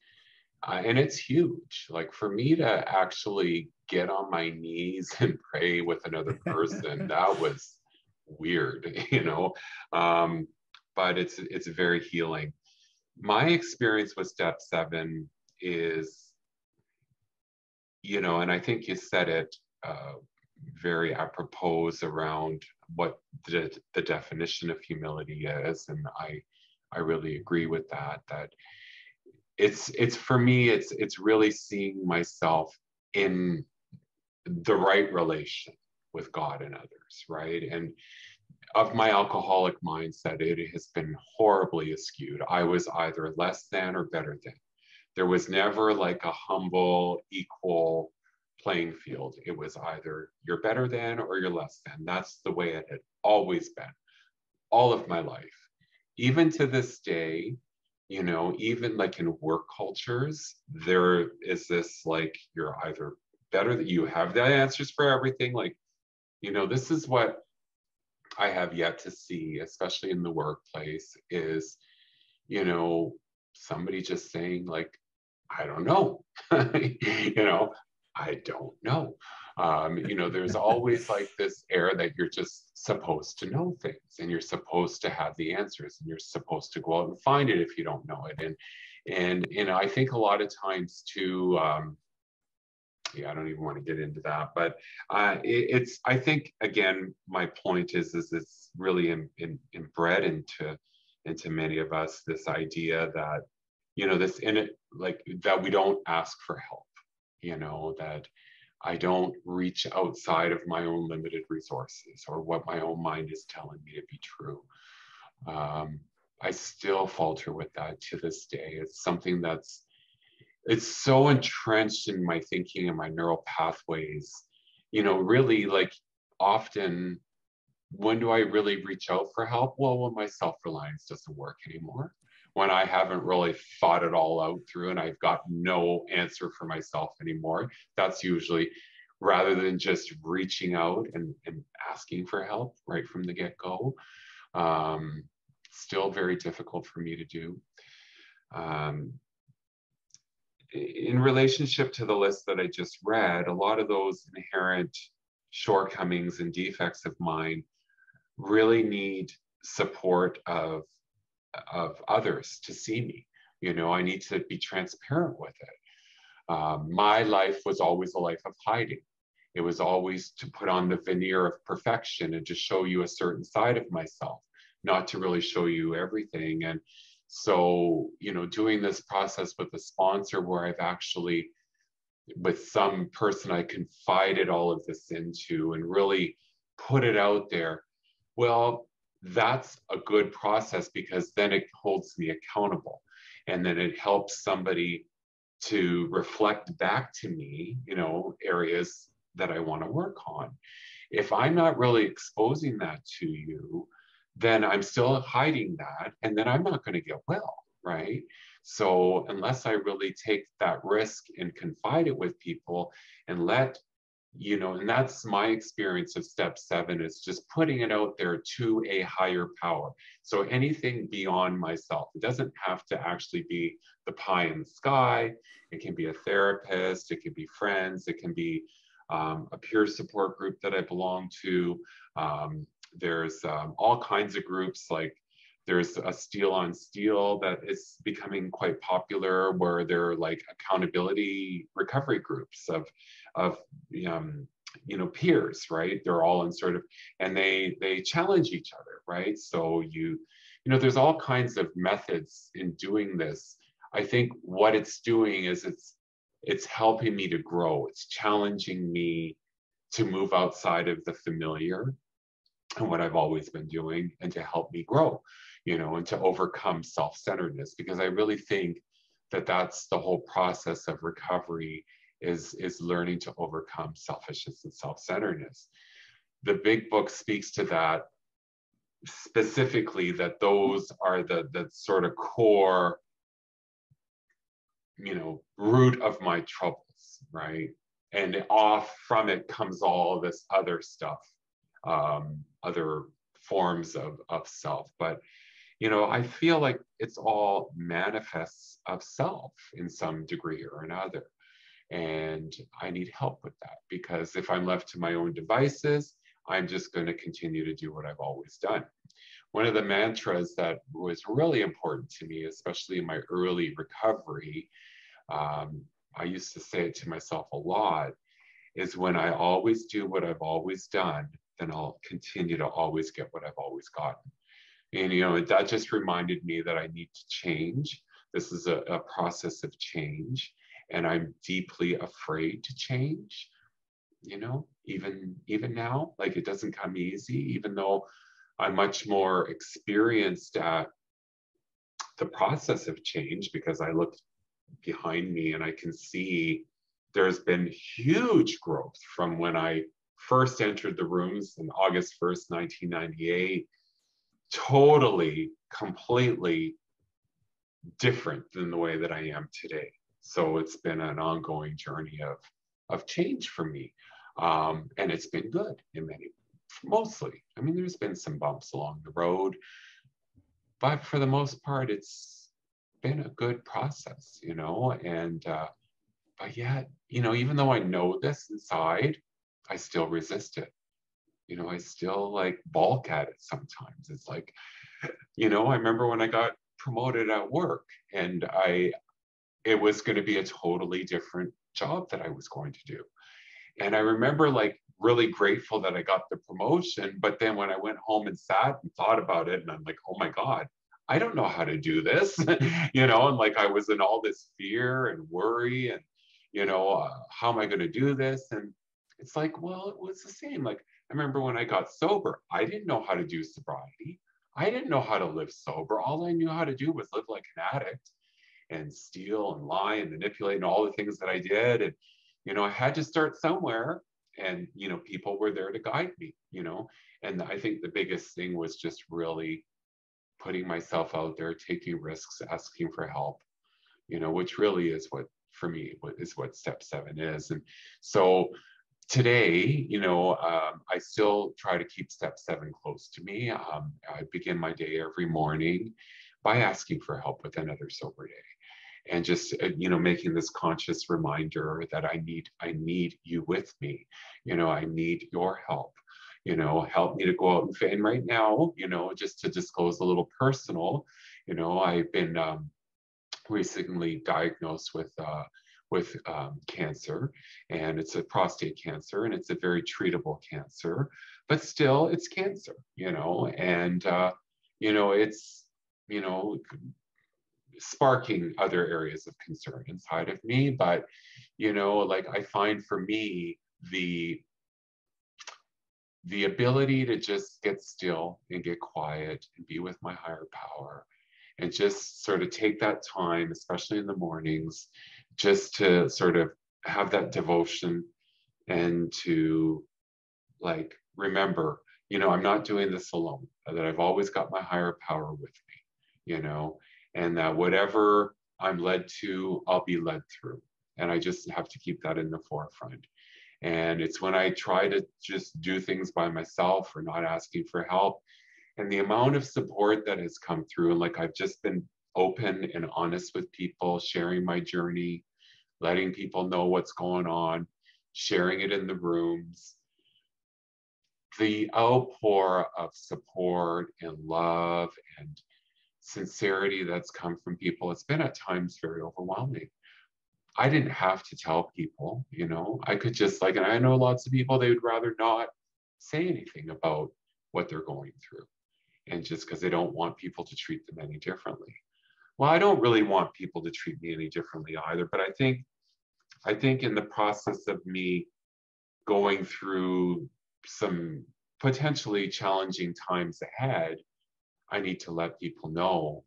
Uh, and it's huge. Like for me to actually get on my knees (laughs) and pray with another person, (laughs) that was weird, (laughs) you know. Um, but it's it's very healing. My experience with step seven is, you know, and I think you said it uh, very apropos around what the, the definition of humility is, and I I really agree with that. That it's it's for me it's it's really seeing myself in the right relation with God and others, right? And of my alcoholic mindset, it has been horribly skewed. I was either less than or better than. There was never like a humble, equal playing field. It was either you're better than or you're less than. That's the way it had always been, all of my life. Even to this day, you know, even like in work cultures, there is this like you're either better that you have the answers for everything. Like, you know, this is what I have yet to see, especially in the workplace, is, you know, somebody just saying, like, I don't know. (laughs) you know, I don't know. Um, you know, there's always like this air that you're just supposed to know things and you're supposed to have the answers and you're supposed to go out and find it if you don't know it. And and know, I think a lot of times too, um, yeah, I don't even want to get into that, but uh, it, it's. I think again, my point is, is it's really in, in, inbred into into many of us this idea that you know this in it like that we don't ask for help. You know that I don't reach outside of my own limited resources or what my own mind is telling me to be true. Um, I still falter with that to this day. It's something that's it's so entrenched in my thinking and my neural pathways you know really like often when do i really reach out for help well when my self-reliance doesn't work anymore when i haven't really thought it all out through and i've got no answer for myself anymore that's usually rather than just reaching out and, and asking for help right from the get-go um, still very difficult for me to do. Um, in relationship to the list that I just read, a lot of those inherent shortcomings and defects of mine really need support of of others to see me. You know, I need to be transparent with it. Um, my life was always a life of hiding. It was always to put on the veneer of perfection and to show you a certain side of myself, not to really show you everything. And so, you know, doing this process with a sponsor where I've actually, with some person I confided all of this into and really put it out there, well, that's a good process because then it holds me accountable. And then it helps somebody to reflect back to me, you know, areas that I want to work on. If I'm not really exposing that to you, then I'm still hiding that, and then I'm not going to get well, right? So, unless I really take that risk and confide it with people and let you know, and that's my experience of step seven is just putting it out there to a higher power. So anything beyond myself, it doesn't have to actually be the pie in the sky. It can be a therapist, it can be friends, it can be um, a peer support group that I belong to. Um, there's um, all kinds of groups like there's a steel on steel that is becoming quite popular where they're like accountability recovery groups of of um, you know peers right? They're all in sort of and they they challenge each other right? So you you know there's all kinds of methods in doing this. I think what it's doing is it's it's helping me to grow. It's challenging me to move outside of the familiar and what I've always been doing and to help me grow, you know, and to overcome self centeredness because I really think that that's the whole process of recovery is is learning to overcome selfishness and self-centeredness the big book speaks to that specifically that those are the the sort of core you know root of my troubles right and off from it comes all this other stuff um, other forms of, of self. But, you know, I feel like it's all manifests of self in some degree or another. And I need help with that because if I'm left to my own devices, I'm just going to continue to do what I've always done. One of the mantras that was really important to me, especially in my early recovery, um, I used to say it to myself a lot, is when I always do what I've always done, then I'll continue to always get what I've always gotten. And, you know, that just reminded me that I need to change. This is a, a process of change, and I'm deeply afraid to change. You know, even even now, like it doesn't come easy, even though I'm much more experienced at the process of change because I look behind me and I can see there's been huge growth from when I first entered the rooms in August 1st, 1998. Totally, completely different than the way that I am today. So it's been an ongoing journey of, of change for me. Um, and it's been good in many, mostly. I mean, there's been some bumps along the road, but for the most part, it's been a good process, you know, and, uh, but yet, you know, even though I know this inside, I still resist it. You know, I still like balk at it sometimes. It's like, you know, I remember when I got promoted at work and I, it was going to be a totally different job that I was going to do. And I remember like really grateful that I got the promotion. But then when I went home and sat and thought about it, and I'm like, oh my God, I don't know how to do this, (laughs) you know, and like I was in all this fear and worry and, you know, uh, how am I going to do this? And it's like, well, it was the same. Like I remember when I got sober, I didn't know how to do sobriety. I didn't know how to live sober. All I knew how to do was live like an addict and steal and lie and manipulate and all the things that I did. And, you know, I had to start somewhere and, you know, people were there to guide me, you know. And I think the biggest thing was just really putting myself out there, taking risks, asking for help, you know, which really is what, for me, is what step seven is. And so today, you know, um, I still try to keep step seven close to me. Um, I begin my day every morning by asking for help with another sober day and just uh, you know making this conscious reminder that i need i need you with me you know i need your help you know help me to go out and and right now you know just to disclose a little personal you know i've been um, recently diagnosed with uh, with um, cancer and it's a prostate cancer and it's a very treatable cancer but still it's cancer you know? And uh, you know it's you know sparking other areas of concern inside of me but you know like i find for me the the ability to just get still and get quiet and be with my higher power and just sort of take that time especially in the mornings just to sort of have that devotion and to like remember you know i'm not doing this alone that i've always got my higher power with me you know and that whatever I'm led to, I'll be led through. And I just have to keep that in the forefront. And it's when I try to just do things by myself or not asking for help, and the amount of support that has come through, and like I've just been open and honest with people, sharing my journey, letting people know what's going on, sharing it in the rooms. The outpour of support and love and sincerity that's come from people, it's been at times very overwhelming. I didn't have to tell people, you know, I could just like, and I know lots of people, they would rather not say anything about what they're going through. And just because they don't want people to treat them any differently. Well, I don't really want people to treat me any differently either, but I think, I think in the process of me going through some potentially challenging times ahead, I need to let people know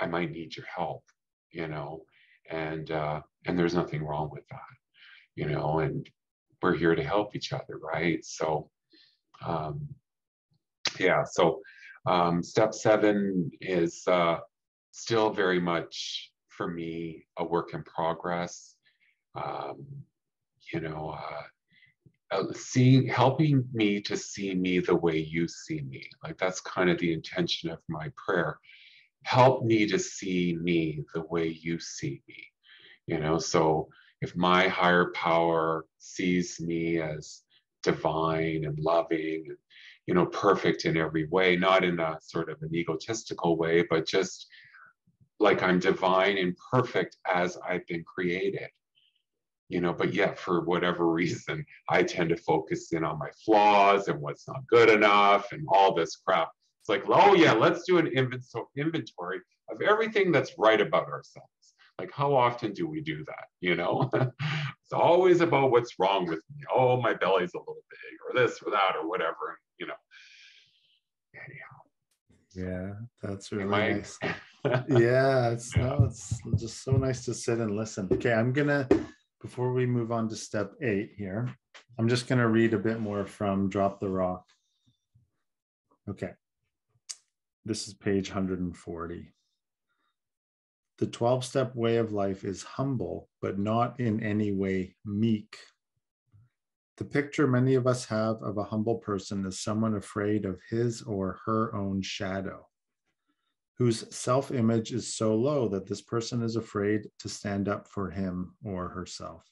I might need your help, you know, and uh, and there's nothing wrong with that, you know, and we're here to help each other, right? So, um, yeah, so um, step seven is uh, still very much for me a work in progress. Um, you know, uh, uh, seeing helping me to see me the way you see me like that's kind of the intention of my prayer help me to see me the way you see me you know so if my higher power sees me as divine and loving and you know perfect in every way not in a sort of an egotistical way but just like i'm divine and perfect as i've been created you know, but yet for whatever (laughs) reason, I tend to focus in on my flaws and what's not good enough and all this crap. It's like, oh yeah, let's do an inventory of everything that's right about ourselves. Like, how often do we do that? You know, (laughs) it's always about what's wrong with me. Oh, my belly's a little big, or this, or that, or whatever. You know, Yeah, that's really nice. (laughs) yeah, it's no, it's just so nice to sit and listen. Okay, I'm gonna before we move on to step eight here, I'm just gonna read a bit more from Drop the Rock. Okay. This is page 140. The 12 step way of life is humble, but not in any way meek. The picture many of us have of a humble person is someone afraid of his or her own shadow, whose self image is so low that this person is afraid to stand up for him or herself.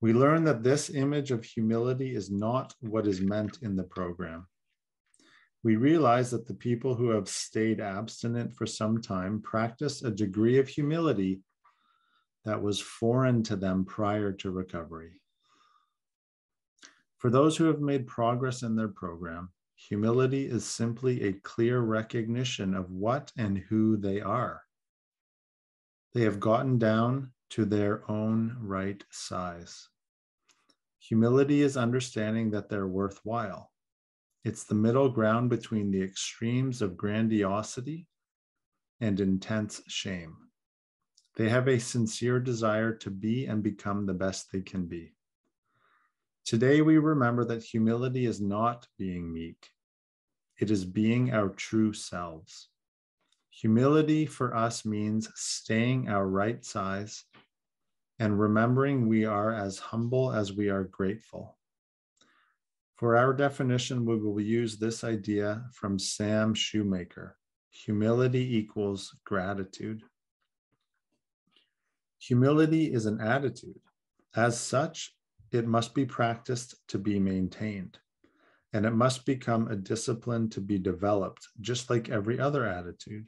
We learn that this image of humility is not what is meant in the program we realize that the people who have stayed abstinent for some time practice a degree of humility that was foreign to them prior to recovery. For those who have made progress in their program, humility is simply a clear recognition of what and who they are. They have gotten down to their own right size. Humility is understanding that they're worthwhile it's the middle ground between the extremes of grandiosity and intense shame. They have a sincere desire to be and become the best they can be. Today, we remember that humility is not being meek, it is being our true selves. Humility for us means staying our right size and remembering we are as humble as we are grateful. For our definition, we will use this idea from Sam Shoemaker humility equals gratitude. Humility is an attitude. As such, it must be practiced to be maintained, and it must become a discipline to be developed, just like every other attitude.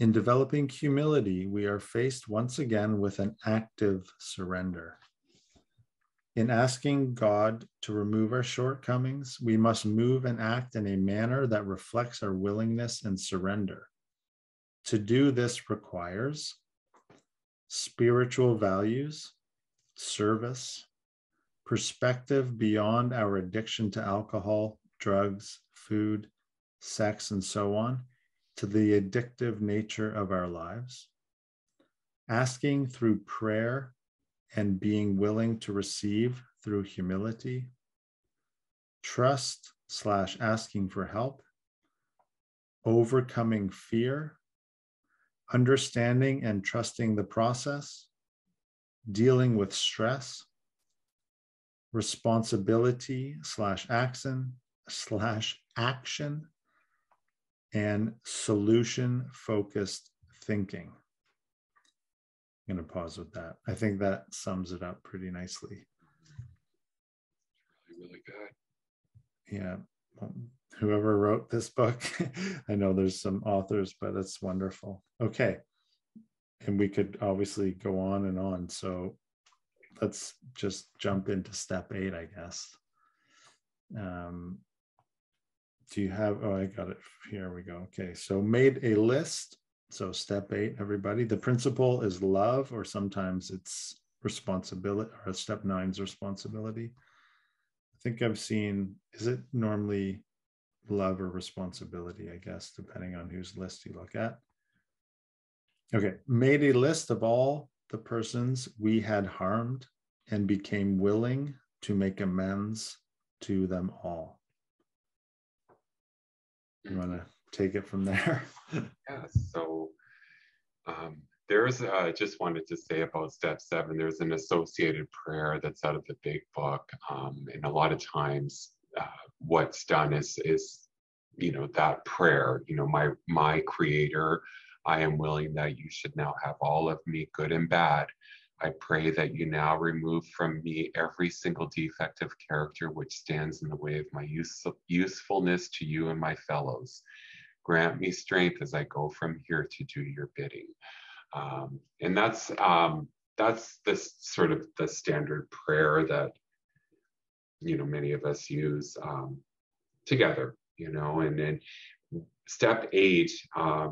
In developing humility, we are faced once again with an active surrender. In asking God to remove our shortcomings, we must move and act in a manner that reflects our willingness and surrender. To do this requires spiritual values, service, perspective beyond our addiction to alcohol, drugs, food, sex, and so on, to the addictive nature of our lives. Asking through prayer and being willing to receive through humility, trust slash asking for help, overcoming fear, understanding and trusting the process, dealing with stress, responsibility slash action slash action, and solution focused thinking. I'm going to pause with that. I think that sums it up pretty nicely. Really, really good. Yeah. whoever wrote this book, (laughs) I know there's some authors, but it's wonderful. Okay. And we could obviously go on and on. So let's just jump into step eight, I guess. Um, do you have, oh, I got it. Here we go. Okay. So made a list so step eight, everybody, the principle is love, or sometimes it's responsibility, or step nine's responsibility. I think I've seen, is it normally love or responsibility, I guess, depending on whose list you look at. Okay, made a list of all the persons we had harmed and became willing to make amends to them all. You want to take it from there? (laughs) yeah. So um, there's uh, just wanted to say about step seven. There's an associated prayer that's out of the big book, um, and a lot of times, uh, what's done is is you know that prayer. You know, my my Creator. I am willing that you should now have all of me, good and bad. I pray that you now remove from me every single defect of character which stands in the way of my use, usefulness to you and my fellows. Grant me strength as I go from here to do your bidding. Um, and that's um, that's this sort of the standard prayer that you know many of us use um, together. You know, and then step eight uh,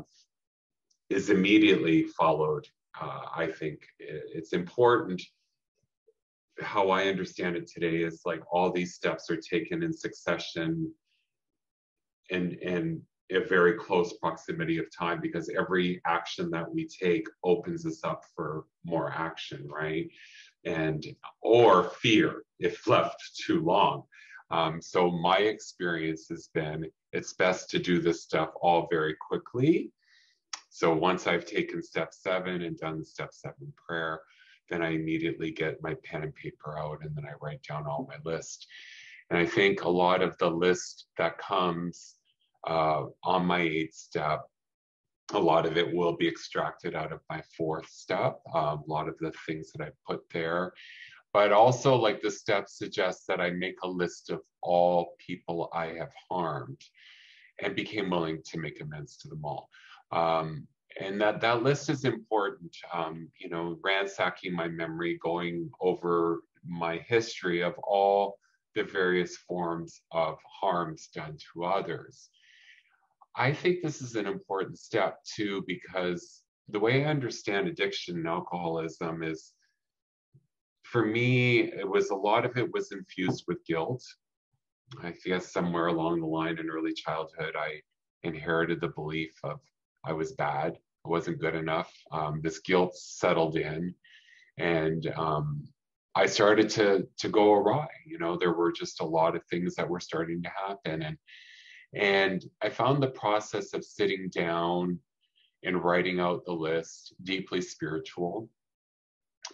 is immediately followed. Uh, I think it's important. How I understand it today is like all these steps are taken in succession in in a very close proximity of time because every action that we take opens us up for more action, right? And or fear if (laughs) left too long. Um, so my experience has been it's best to do this stuff all very quickly. So once I've taken step seven and done the step seven prayer, then I immediately get my pen and paper out and then I write down all my list. And I think a lot of the list that comes uh, on my eighth step, a lot of it will be extracted out of my fourth step. Um, a lot of the things that I put there. But also, like the step suggests that I make a list of all people I have harmed and became willing to make amends to them all. Um, and that that list is important. Um, you know, ransacking my memory, going over my history of all the various forms of harms done to others. I think this is an important step too, because the way I understand addiction and alcoholism is for me, it was a lot of it was infused with guilt. I guess somewhere along the line in early childhood, I inherited the belief of I was bad, I wasn't good enough. Um, this guilt settled in, and um, I started to to go awry. You know, there were just a lot of things that were starting to happen, and and I found the process of sitting down and writing out the list deeply spiritual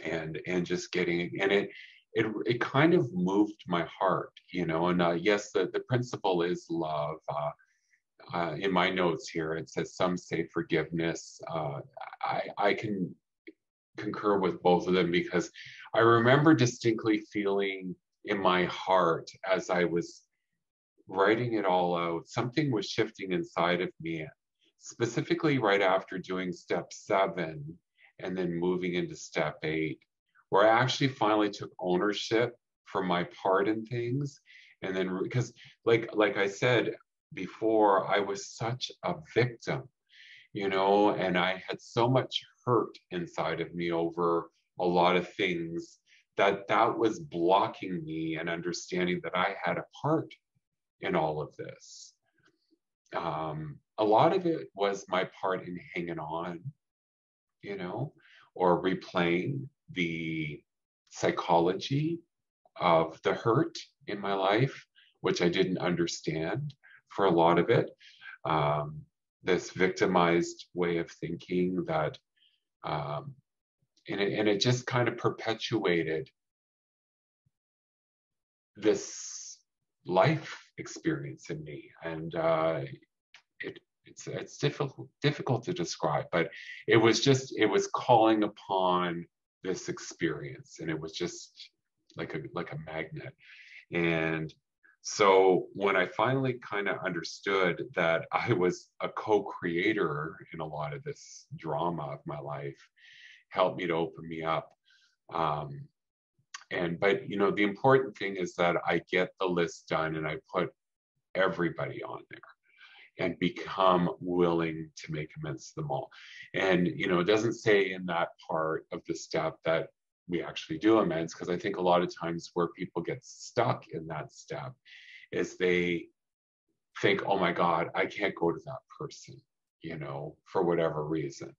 and and just getting and it it it kind of moved my heart, you know. And uh, yes, the the principle is love. Uh, uh, in my notes here, it says some say forgiveness. Uh, I I can concur with both of them because I remember distinctly feeling in my heart as I was writing it all out, something was shifting inside of me, specifically right after doing step seven and then moving into step eight, where I actually finally took ownership for my part in things. And then because like like I said before, I was such a victim, you know, and I had so much hurt inside of me over a lot of things that that was blocking me and understanding that I had a part in all of this. Um, a lot of it was my part in hanging on, you know, or replaying the psychology of the hurt in my life, which I didn't understand for a lot of it. Um, this victimized way of thinking that, um, and, it, and it just kind of perpetuated this life experience in me, and uh, it it's it's difficult difficult to describe, but it was just it was calling upon this experience, and it was just like a like a magnet, and so when I finally kind of understood that I was a co-creator in a lot of this drama of my life, helped me to open me up. Um, and but you know the important thing is that i get the list done and i put everybody on there and become willing to make amends to them all and you know it doesn't say in that part of the step that we actually do amends because i think a lot of times where people get stuck in that step is they think oh my god i can't go to that person you know for whatever reason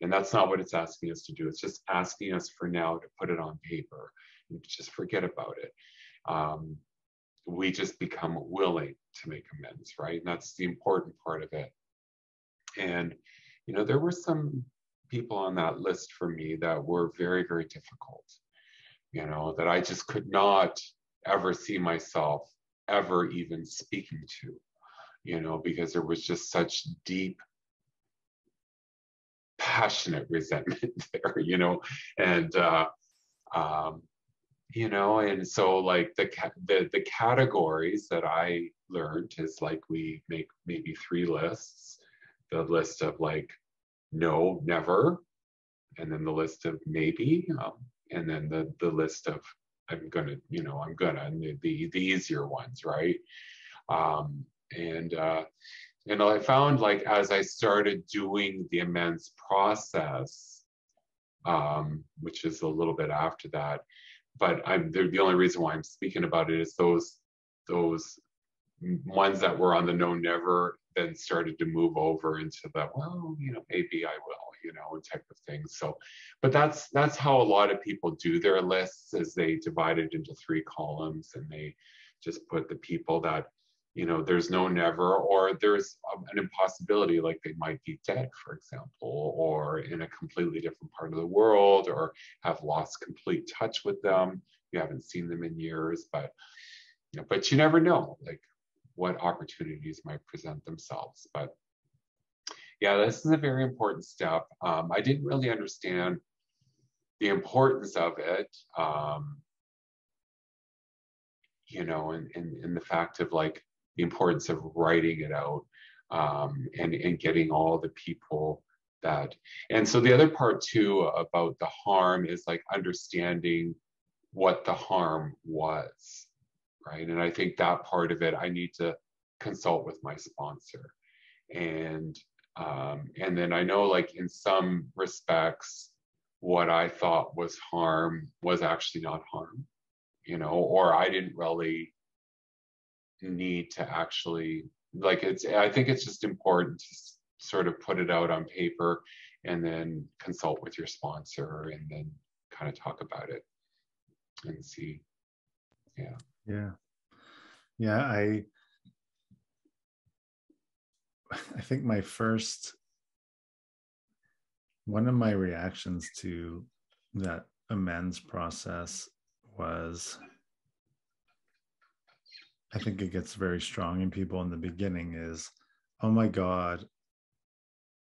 and that's not what it's asking us to do it's just asking us for now to put it on paper and just forget about it. Um, we just become willing to make amends, right? And that's the important part of it. And, you know, there were some people on that list for me that were very, very difficult, you know, that I just could not ever see myself ever even speaking to, you know, because there was just such deep passionate resentment (laughs) there, you know, and uh, um, you know and so like the the the categories that i learned is like we make maybe three lists. The list of like no never. And then the list of maybe um, and then the the list of i'm gonna you know i'm gonna the the, the easier ones right? Um and uh and i found like as i started doing the amends process um which is a little bit after that but I'm the only reason why I'm speaking about it is those those ones that were on the no never then started to move over into the well you know maybe i will you know type of thing. So but that's that's how a lot of people do their lists as they divide it into three columns and they just put the people that you know there's no never or there's um, an impossibility like they might be dead for example or in a completely different part of the world or have lost complete touch with them. You haven't seen them in years but you know, but you never know like what opportunities might present themselves but yeah this is a very important step um, i didn't really understand the importance of it um, you know and in, in, in the fact of like the importance of writing it out um, and, and getting all the people that. And so the other part too about the harm is like understanding what the harm was, right? And I think that part of it, I need to consult with my sponsor. And um, and then I know like in some respects, what I thought was harm was actually not harm, you know, or I didn't really need to actually like it's i think it's just important to sort of put it out on paper and then consult with your sponsor and then kind of talk about it and see yeah yeah yeah i i think my first one of my reactions to that amends process was I think it gets very strong in people in the beginning is, oh my God,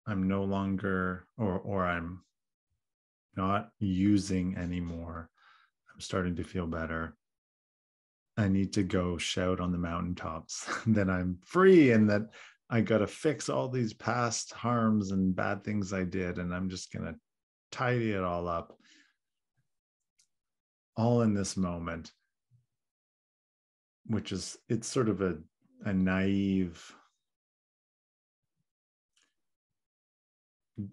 I'm no longer, or or I'm not using anymore. I'm starting to feel better. I need to go shout on the mountaintops (laughs) that I'm free and that I got to fix all these past harms and bad things I did. And I'm just going to tidy it all up, all in this moment which is it's sort of a, a naive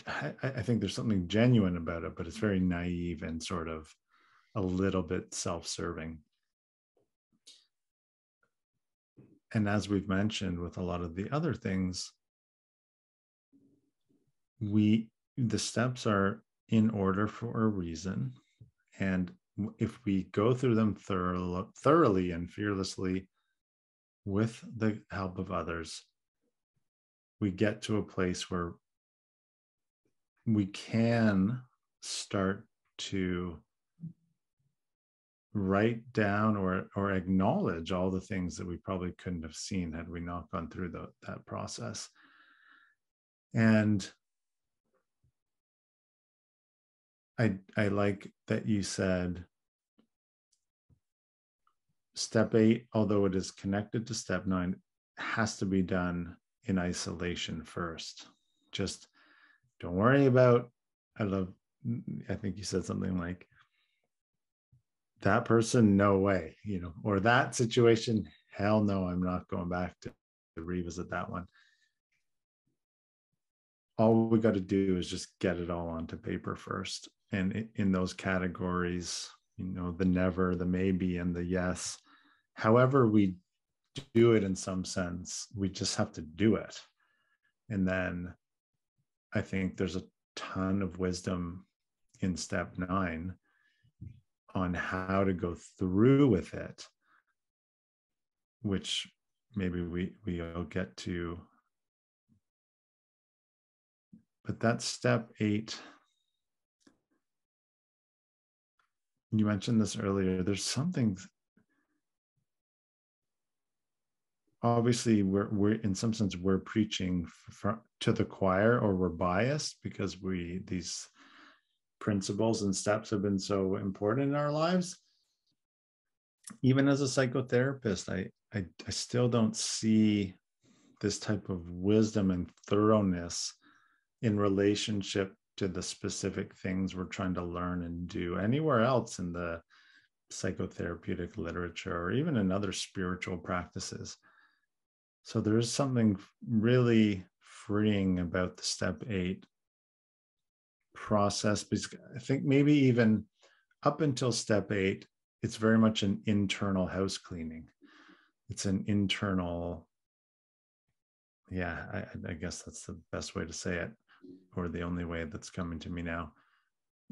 I, I think there's something genuine about it, but it's very naive and sort of a little bit self-serving. And as we've mentioned with a lot of the other things, we the steps are in order for a reason. And if we go through them thorough, thoroughly and fearlessly with the help of others, we get to a place where we can start to write down or or acknowledge all the things that we probably couldn't have seen had we not gone through the, that process and I I like that you said step eight, although it is connected to step nine, has to be done in isolation first. Just don't worry about, I love, I think you said something like, that person, no way, you know, or that situation, hell no, I'm not going back to, to revisit that one. All we got to do is just get it all onto paper first. And in those categories you know the never the maybe and the yes however we do it in some sense we just have to do it. And then i think there's a ton of wisdom in step 9 on how to go through with it which maybe we we'll get to but that's step eight. You mentioned this earlier. There's something. Obviously, we're we're in some sense we're preaching for, to the choir, or we're biased because we these principles and steps have been so important in our lives. Even as a psychotherapist, I I, I still don't see this type of wisdom and thoroughness in relationship to the specific things we're trying to learn and do anywhere else in the psychotherapeutic literature or even in other spiritual practices. So there's something really freeing about the step eight process because I think maybe even up until step eight, it's very much an internal house cleaning. it's an internal yeah I, I guess that's the best way to say it or the only way that's coming to me now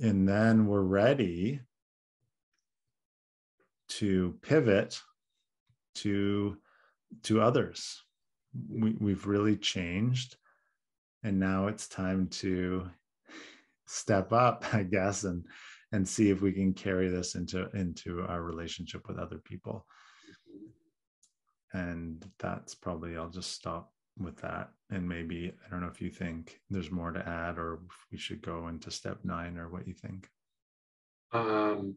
and then we're ready to pivot to to others we, we've really changed and now it's time to step up (laughs) i guess and and see if we can carry this into into our relationship with other people. And that's probably i'll just stop with that. And maybe i don't know if you think there's more to add or we should go into step nine or what you think. Um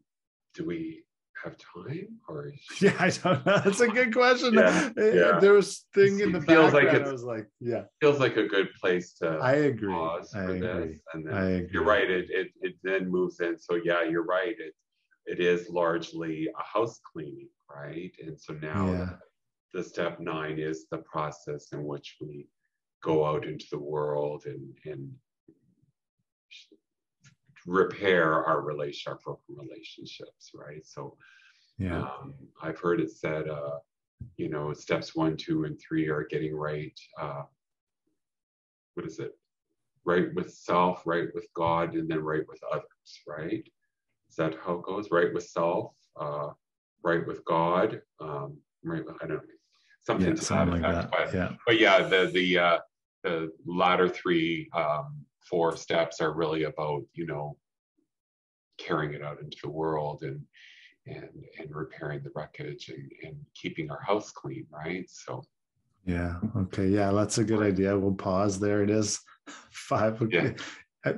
do we have time or (laughs) yeah i don't know. That's a good question. Yeah, eh, yeah. there was thing in the feels background like i was like yeah. feels like a good place to i agree. pause i for agree. this and then I agree. you're right it, it it then moves in. So yeah you're right. It it is largely a house cleaning right? And so now yeah. the step nine is the process in which we go out into the world and, and repair our relation, our broken relationships, right? So, yeah, um, I've heard it said, uh, you know, steps one, two, and three are getting right. Uh, what is it? Right with self, right with God, and then right with others, right? Is that how it goes? Right with self, uh, right with God, um, right? With, I don't know something yeah, to something that like that. But, yeah, but yeah, the the uh, the latter three, um, four steps are really about you know carrying it out into the world and and and repairing the wreckage and and keeping our house clean, right? So yeah, okay, yeah, that's a good idea. We'll pause there. It is (laughs) five. Yeah. Uh,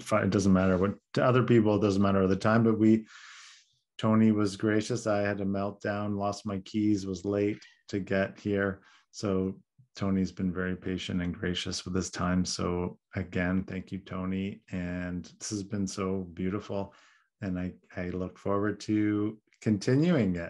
five, it doesn't matter what to other people. It doesn't matter the time, but we. Tony was gracious. I had a meltdown, lost my keys, was late to get here. So Tony's been very patient and gracious with his time. So again, thank you, Tony. And this has been so beautiful. And I, I look forward to continuing it.